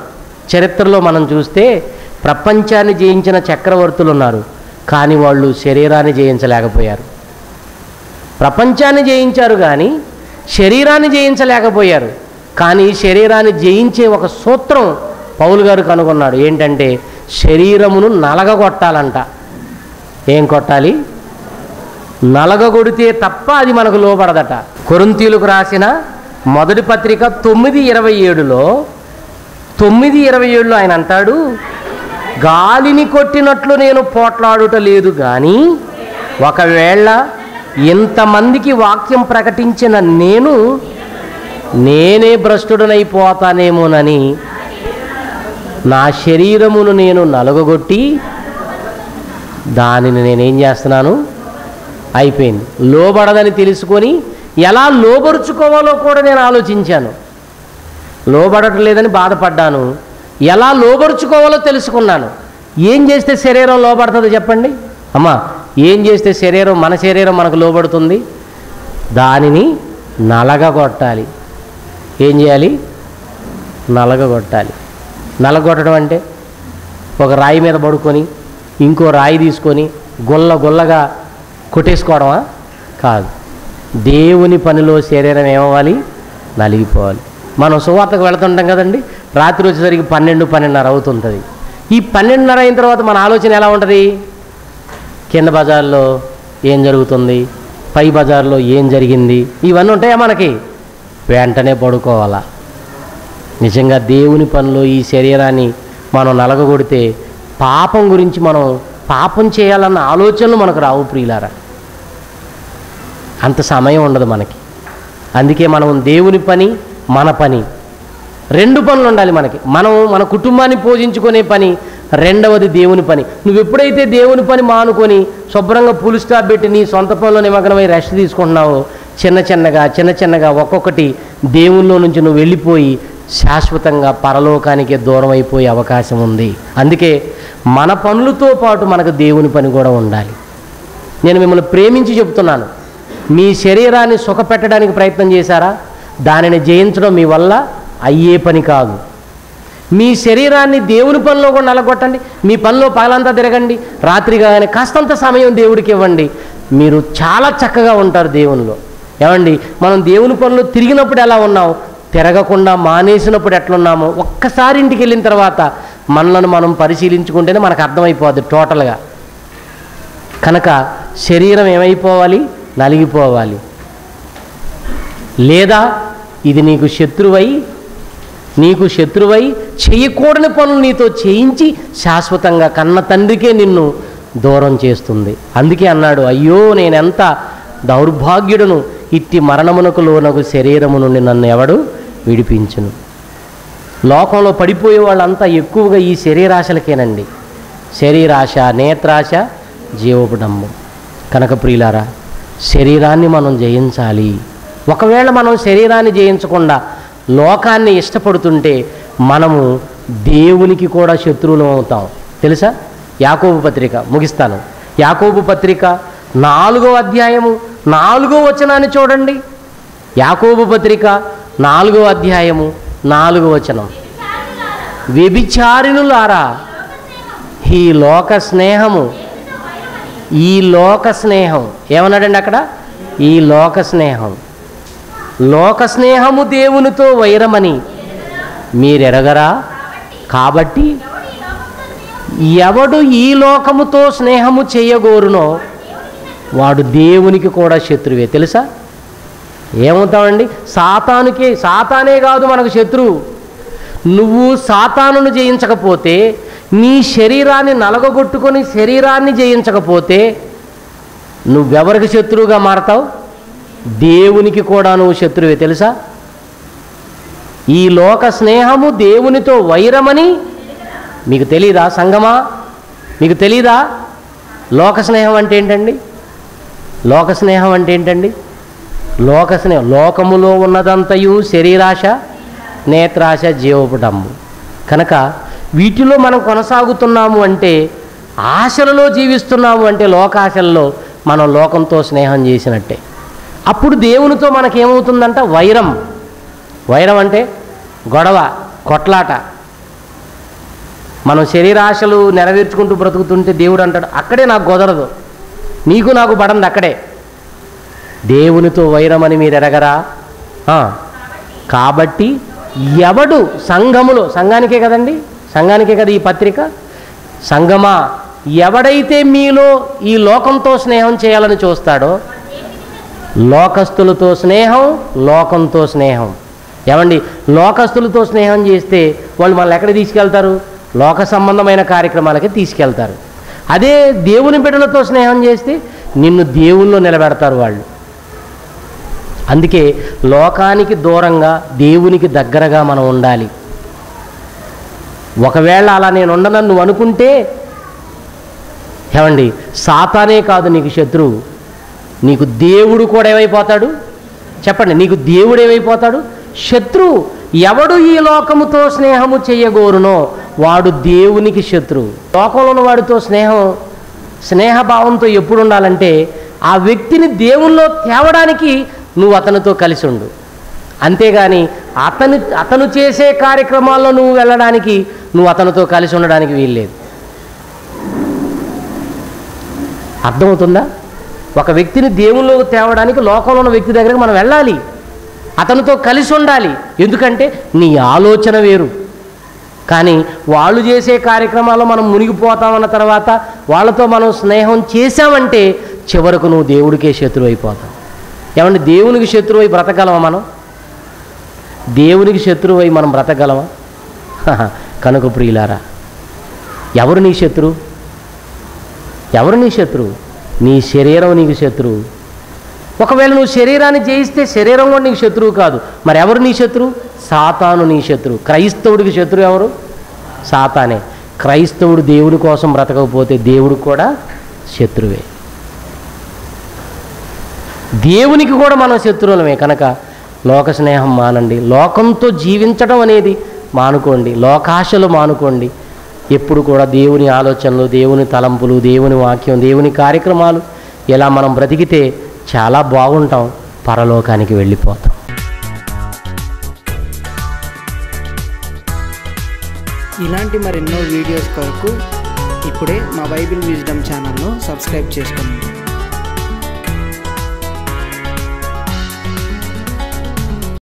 చరిత్రలో మనం చూస్తే ప్రపంచాన్ని జయించిన చక్రవర్తులు ఉన్నారు కానీ వాళ్ళు శరీరాన్ని జయించలేకపోయారు. ప్రపంచాన్ని జయించారు కానీ శరీరాన్ని జయించలేకపోయారు. కానీ శరీరాన్ని జయించే ఒక సూత్రం పౌలు గారు కనుగొన్నాడు. ఏంటంటే శరీరమును నలగగొట్టాలంట. ఏం కొట్టాలి? నలగగొడితే తప్ప అది మనకు లోపడదట కొరంతీలకు రాసిన మొదటి పత్రిక తొమ్మిది ఇరవై ఏడులో తొమ్మిది ఇరవై ఏడులో ఆయన అంటాడు గాలిని కొట్టినట్లు నేను పోట్లాడుట లేదు కానీ ఒకవేళ ఇంతమందికి వాక్యం ప్రకటించిన నేను నేనే భ్రష్టుడనైపోతానేమోనని నా శరీరమును నేను నలుగగొట్టి దానిని నేనేం చేస్తున్నాను? అయిపోయింది. లోబడదని తెలుసుకొని ఎలా లోబరుచుకోవాలో కూడా నేను ఆలోచించాను. లోబడటం లేదని బాధపడ్డాను. ఎలా లోబరుచుకోవాలో తెలుసుకున్నాను. ఏం చేస్తే శరీరం లోబడుతుంది చెప్పండి. అమ్మా ఏం చేస్తే శరీరం మన శరీరం మనకు లోబడుతుంది? దానిని నలగగొట్టాలి. ఏం చేయాలి? నలగగొట్టాలి. నలగొట్టడం అంటే ఒక రాయి మీద పడుకొని ఇంకో రాయి తీసుకొని గుల్ల గుల్లగా కొట్టేసుకోవడమా? కాదు. దేవుని పనిలో శరీరం ఏమవ్వాలి? నలిగిపోవాలి. మనం సువార్తకు వెళుతుంటాం కదండి. రాత్రి వచ్చేసరికి పన్నెండు పన్నెండున్నర అవుతుంటుంది. ఈ పన్నెండున్నర అయిన తర్వాత మన ఆలోచన ఎలా ఉంటుంది? కింద బజార్లో ఏం జరుగుతుంది? పై బజార్లో ఏం జరిగింది? ఇవన్నీ ఉంటాయా మనకి? వెంటనే పడుకోవాలా. నిజంగా దేవుని పనిలో ఈ శరీరాన్ని మనం నలగగొడితే పాపం గురించి మనం పాపం చేయాలన్న ఆలోచనలు మనకు రావు ప్రియులారా. అంత సమయం ఉండదు మనకి. అందుకే మనం దేవుని పని మన పని. రెండు పనులు ఉండాలి మనకి. మనం మన కుటుంబాన్ని పోషించుకునే పని రెండవది దేవుని పని. నువ్వు ఎప్పుడైతే దేవుని పని మానుకొని శుభ్రంగా పులు స్టాప్ పెట్టి నీ సొంత పనిలో నిమగ్నమై రెస్ట్ తీసుకుంటున్నావో చిన్న చిన్నగా చిన్న చిన్నగా ఒక్కొక్కటి దేవుల్లో నుంచి నువ్వు వెళ్ళిపోయి శాశ్వతంగా పరలోకానికి దూరం అయిపోయే అవకాశం ఉంది. అందుకే మన పనులతో పాటు మనకు దేవుని పని కూడా ఉండాలి. నేను మిమ్మల్ని ప్రేమించి చెప్తున్నాను. మీ శరీరాన్ని సుఖపెట్టడానికి ప్రయత్నం చేశారా? దానిని జయించడం మీ వల్ల అయ్యే పని కాదు. మీ శరీరాన్ని దేవుని పనిలో కూడా నలగొట్టండి. మీ పనిలో పగలంతా తిరగండి. రాత్రి కానీ కాస్తంత సమయం దేవుడికి ఇవ్వండి. మీరు చాలా చక్కగా ఉంటారు దేవునిలో. ఏమండి? మనం దేవుని పనులు తిరిగినప్పుడు ఎలా ఉన్నాం? తిరగకుండా మానేసినప్పుడు ఎట్లున్నామో? ఒక్కసారి ఇంటికి వెళ్ళిన తర్వాత మనలను మనం పరిశీలించుకుంటేనే మనకు అర్థమైపోద్ది టోటల్గా. కనుక శరీరం ఏమైపోవాలి? నలిగిపోవాలి. లేదా ఇది నీకు శత్రువై నీకు శత్రువై చేయకూడని పనులు నీతో చేయించి శాశ్వతంగా కన్న తండ్రికే నిన్ను దూరం చేస్తుంది. అందుకే అన్నాడు అయ్యో నేనెంత దౌర్భాగ్యుడును? ఇట్టి మరణమునకు లోనకు శరీరము నుండి నన్ను ఎవడు విడిపించును? లోకంలో పడిపోయే వాళ్ళంతా ఎక్కువగా ఈ శరీరాశలకేనండి. శరీరాశ నేత్రాశ జీవోపడంబం కనక ప్రియులారా శరీరాన్ని మనం జయించాలి. ఒకవేళ మనం శరీరాన్ని జయించకుండా లోకాన్ని ఇష్టపడుతుంటే మనము దేవునికి కూడా శత్రువులం అవుతాం. తెలుసా? యాకోబు పత్రిక. ముగిస్తాను. యాకోబు పత్రిక నాలుగో అధ్యాయము నాలుగో వచనాన్ని చూడండి. యాకోబు పత్రిక నాలుగో అధ్యాయము నాలుగో వచనం. వ్యభిచారిణులారా ఈ లోక స్నేహము ఈ లోక స్నేహం. ఏమన్నాడండి అక్కడ? ఈ లోక స్నేహం. లోక స్నేహము దేవునితో వైరమని మీరెరగరా? కాబట్టి ఎవడు ఈ లోకముతో స్నేహము చేయగోరునో వాడు దేవునికి కూడా శత్రువే. తెలుసా? ఏమవుతామండి? సాతానుకే సాతానే కాదు మనకు శత్రువు. నువ్వు సాతానును జయించకపోతే నీ శరీరాన్ని నలగగొట్టుకొని శరీరాన్ని జయించకపోతే నువ్వెవరికి శత్రువుగా మారతావు? దేవునికి కూడా నువ్వు శత్రువే తెలుసా? ఈ లోక స్నేహము దేవునితో వైరమని మీకు తెలీదా సంగమా? మీకు తెలీదా? లోక స్నేహం అంటే ఏంటండి? లోక స్నేహం అంటే ఏంటండి? లోక స్నేహం లోకములో ఉన్నదంతయు శరీరాశ నేత్రాశ జీవపుటమ్ము కనుక వీటిలో మనం కొనసాగుతున్నాము అంటే ఆశలలో జీవిస్తున్నాము అంటే లోకాశల్లో మనం లోకంతో స్నేహం చేసినట్టే. అప్పుడు దేవునితో మనకేమవుతుందంట? వైరం. వైరం అంటే గొడవ కొట్లాట. మనం శరీరాశలు నెరవేర్చుకుంటూ బ్రతుకుతుంటే దేవుడు అంటాడు అక్కడే నాకు కుదరదు. నీకు నాకు పడంది అక్కడే. దేవునితో వైరమని మీరు ఎరగరా? కాబట్టి ఎవడు సంఘములో సంఘానికే కదండి? సంఘానికే కదా ఈ పత్రిక? సంగమా ఎవడైతే మీలో ఈ లోకంతో స్నేహం చేయాలని చూస్తాడో లోకస్తులతో స్నేహం లోకంతో స్నేహం. ఏమండి? లోకస్తులతో స్నేహం చేస్తే వాళ్ళు మనల్ని ఎక్కడ తీసుకెళ్తారు? లోక సంబంధమైన కార్యక్రమాలకి తీసుకెళ్తారు. అదే దేవుని బిడ్డలతో స్నేహం చేస్తే నిన్ను దేవుల్లో నిలబెడతారు వాళ్ళు. అందుకే లోకానికి దూరంగా దేవునికి దగ్గరగా మనం ఉండాలి. ఒకవేళ అలా నేను ఉండనని నువ్వు అనుకుంటే ఏమండి సాతానే కాదు నీకు శత్రువు. నీకు దేవుడు కూడా ఏమైపోతాడు? చెప్పండి నీకు దేవుడు ఏమైపోతాడు? శత్రువు. ఎవడు ఈ లోకముతో స్నేహము చేయగోరునో వాడు దేవునికి శత్రువు. లోకంలో ఉన్న వాడితో స్నేహం స్నేహభావంతో ఎప్పుడు ఉండాలంటే ఆ వ్యక్తిని దేవుల్లో తేవడానికి నువ్వు అతనితో కలిసి ఉండు. అంతేగాని అతను అతను చేసే కార్యక్రమాల్లో నువ్వు వెళ్ళడానికి నువ్వు అతనితో కలిసి ఉండడానికి వీల్లేదు. అర్థమవుతుందా? ఒక వ్యక్తిని దేవుళ్ళకు తేవడానికి లోకంలో ఉన్న వ్యక్తి దగ్గరికి మనం వెళ్ళాలి. అతనితో కలిసి ఉండాలి. ఎందుకంటే నీ ఆలోచన వేరు. కానీ వాళ్ళు చేసే కార్యక్రమాల్లో మనం మునిగిపోతామన్న తర్వాత వాళ్ళతో మనం స్నేహం చేశామంటే చివరకు నువ్వు దేవుడికే శత్రువు అయిపోతావు. ఏమంటే దేవునికి శత్రువు అయి బ్రతగలమా మనం? దేవునికి శత్రువు అయి మనం బ్రతగలమా కనుక ప్రియులారా ఎవరు నీ శత్రువు ఎవరు నీ శత్రువు నీ శరీరం నీకు శత్రువు ఒకవేళ నువ్వు శరీరాన్ని జయిస్తే శరీరం కూడా నీకు శత్రువు కాదు. మరి ఎవరు నీ శత్రువు సాతాను నీ శత్రువు క్రైస్తవుడికి శత్రువు ఎవరు? సాతానే. క్రైస్తవుడు దేవుడి కోసం బ్రతకకపోతే దేవుడు కూడా శత్రువే. దేవునికి కూడా మనం శత్రువులమే కనుక లోక స్నేహం మానండి. లోకంతో జీవించడం అనేది మానుకోండి. లోకాశలు మానుకోండి. ఎప్పుడు కూడా దేవుని ఆలోచనలు దేవుని తలంపులు దేవుని వాక్యం దేవుని కార్యక్రమాలు ఇలా మనం బ్రతికితే చాలా బాగుంటాం. పరలోకానికి వెళ్ళిపోతాం. ఇలాంటి మరెన్నో వీడియోస్ కొరకు ఇప్పుడే మా బైబిల్ విజ్డమ్ ఛానల్ను సబ్స్క్రైబ్ చేసుకోండి.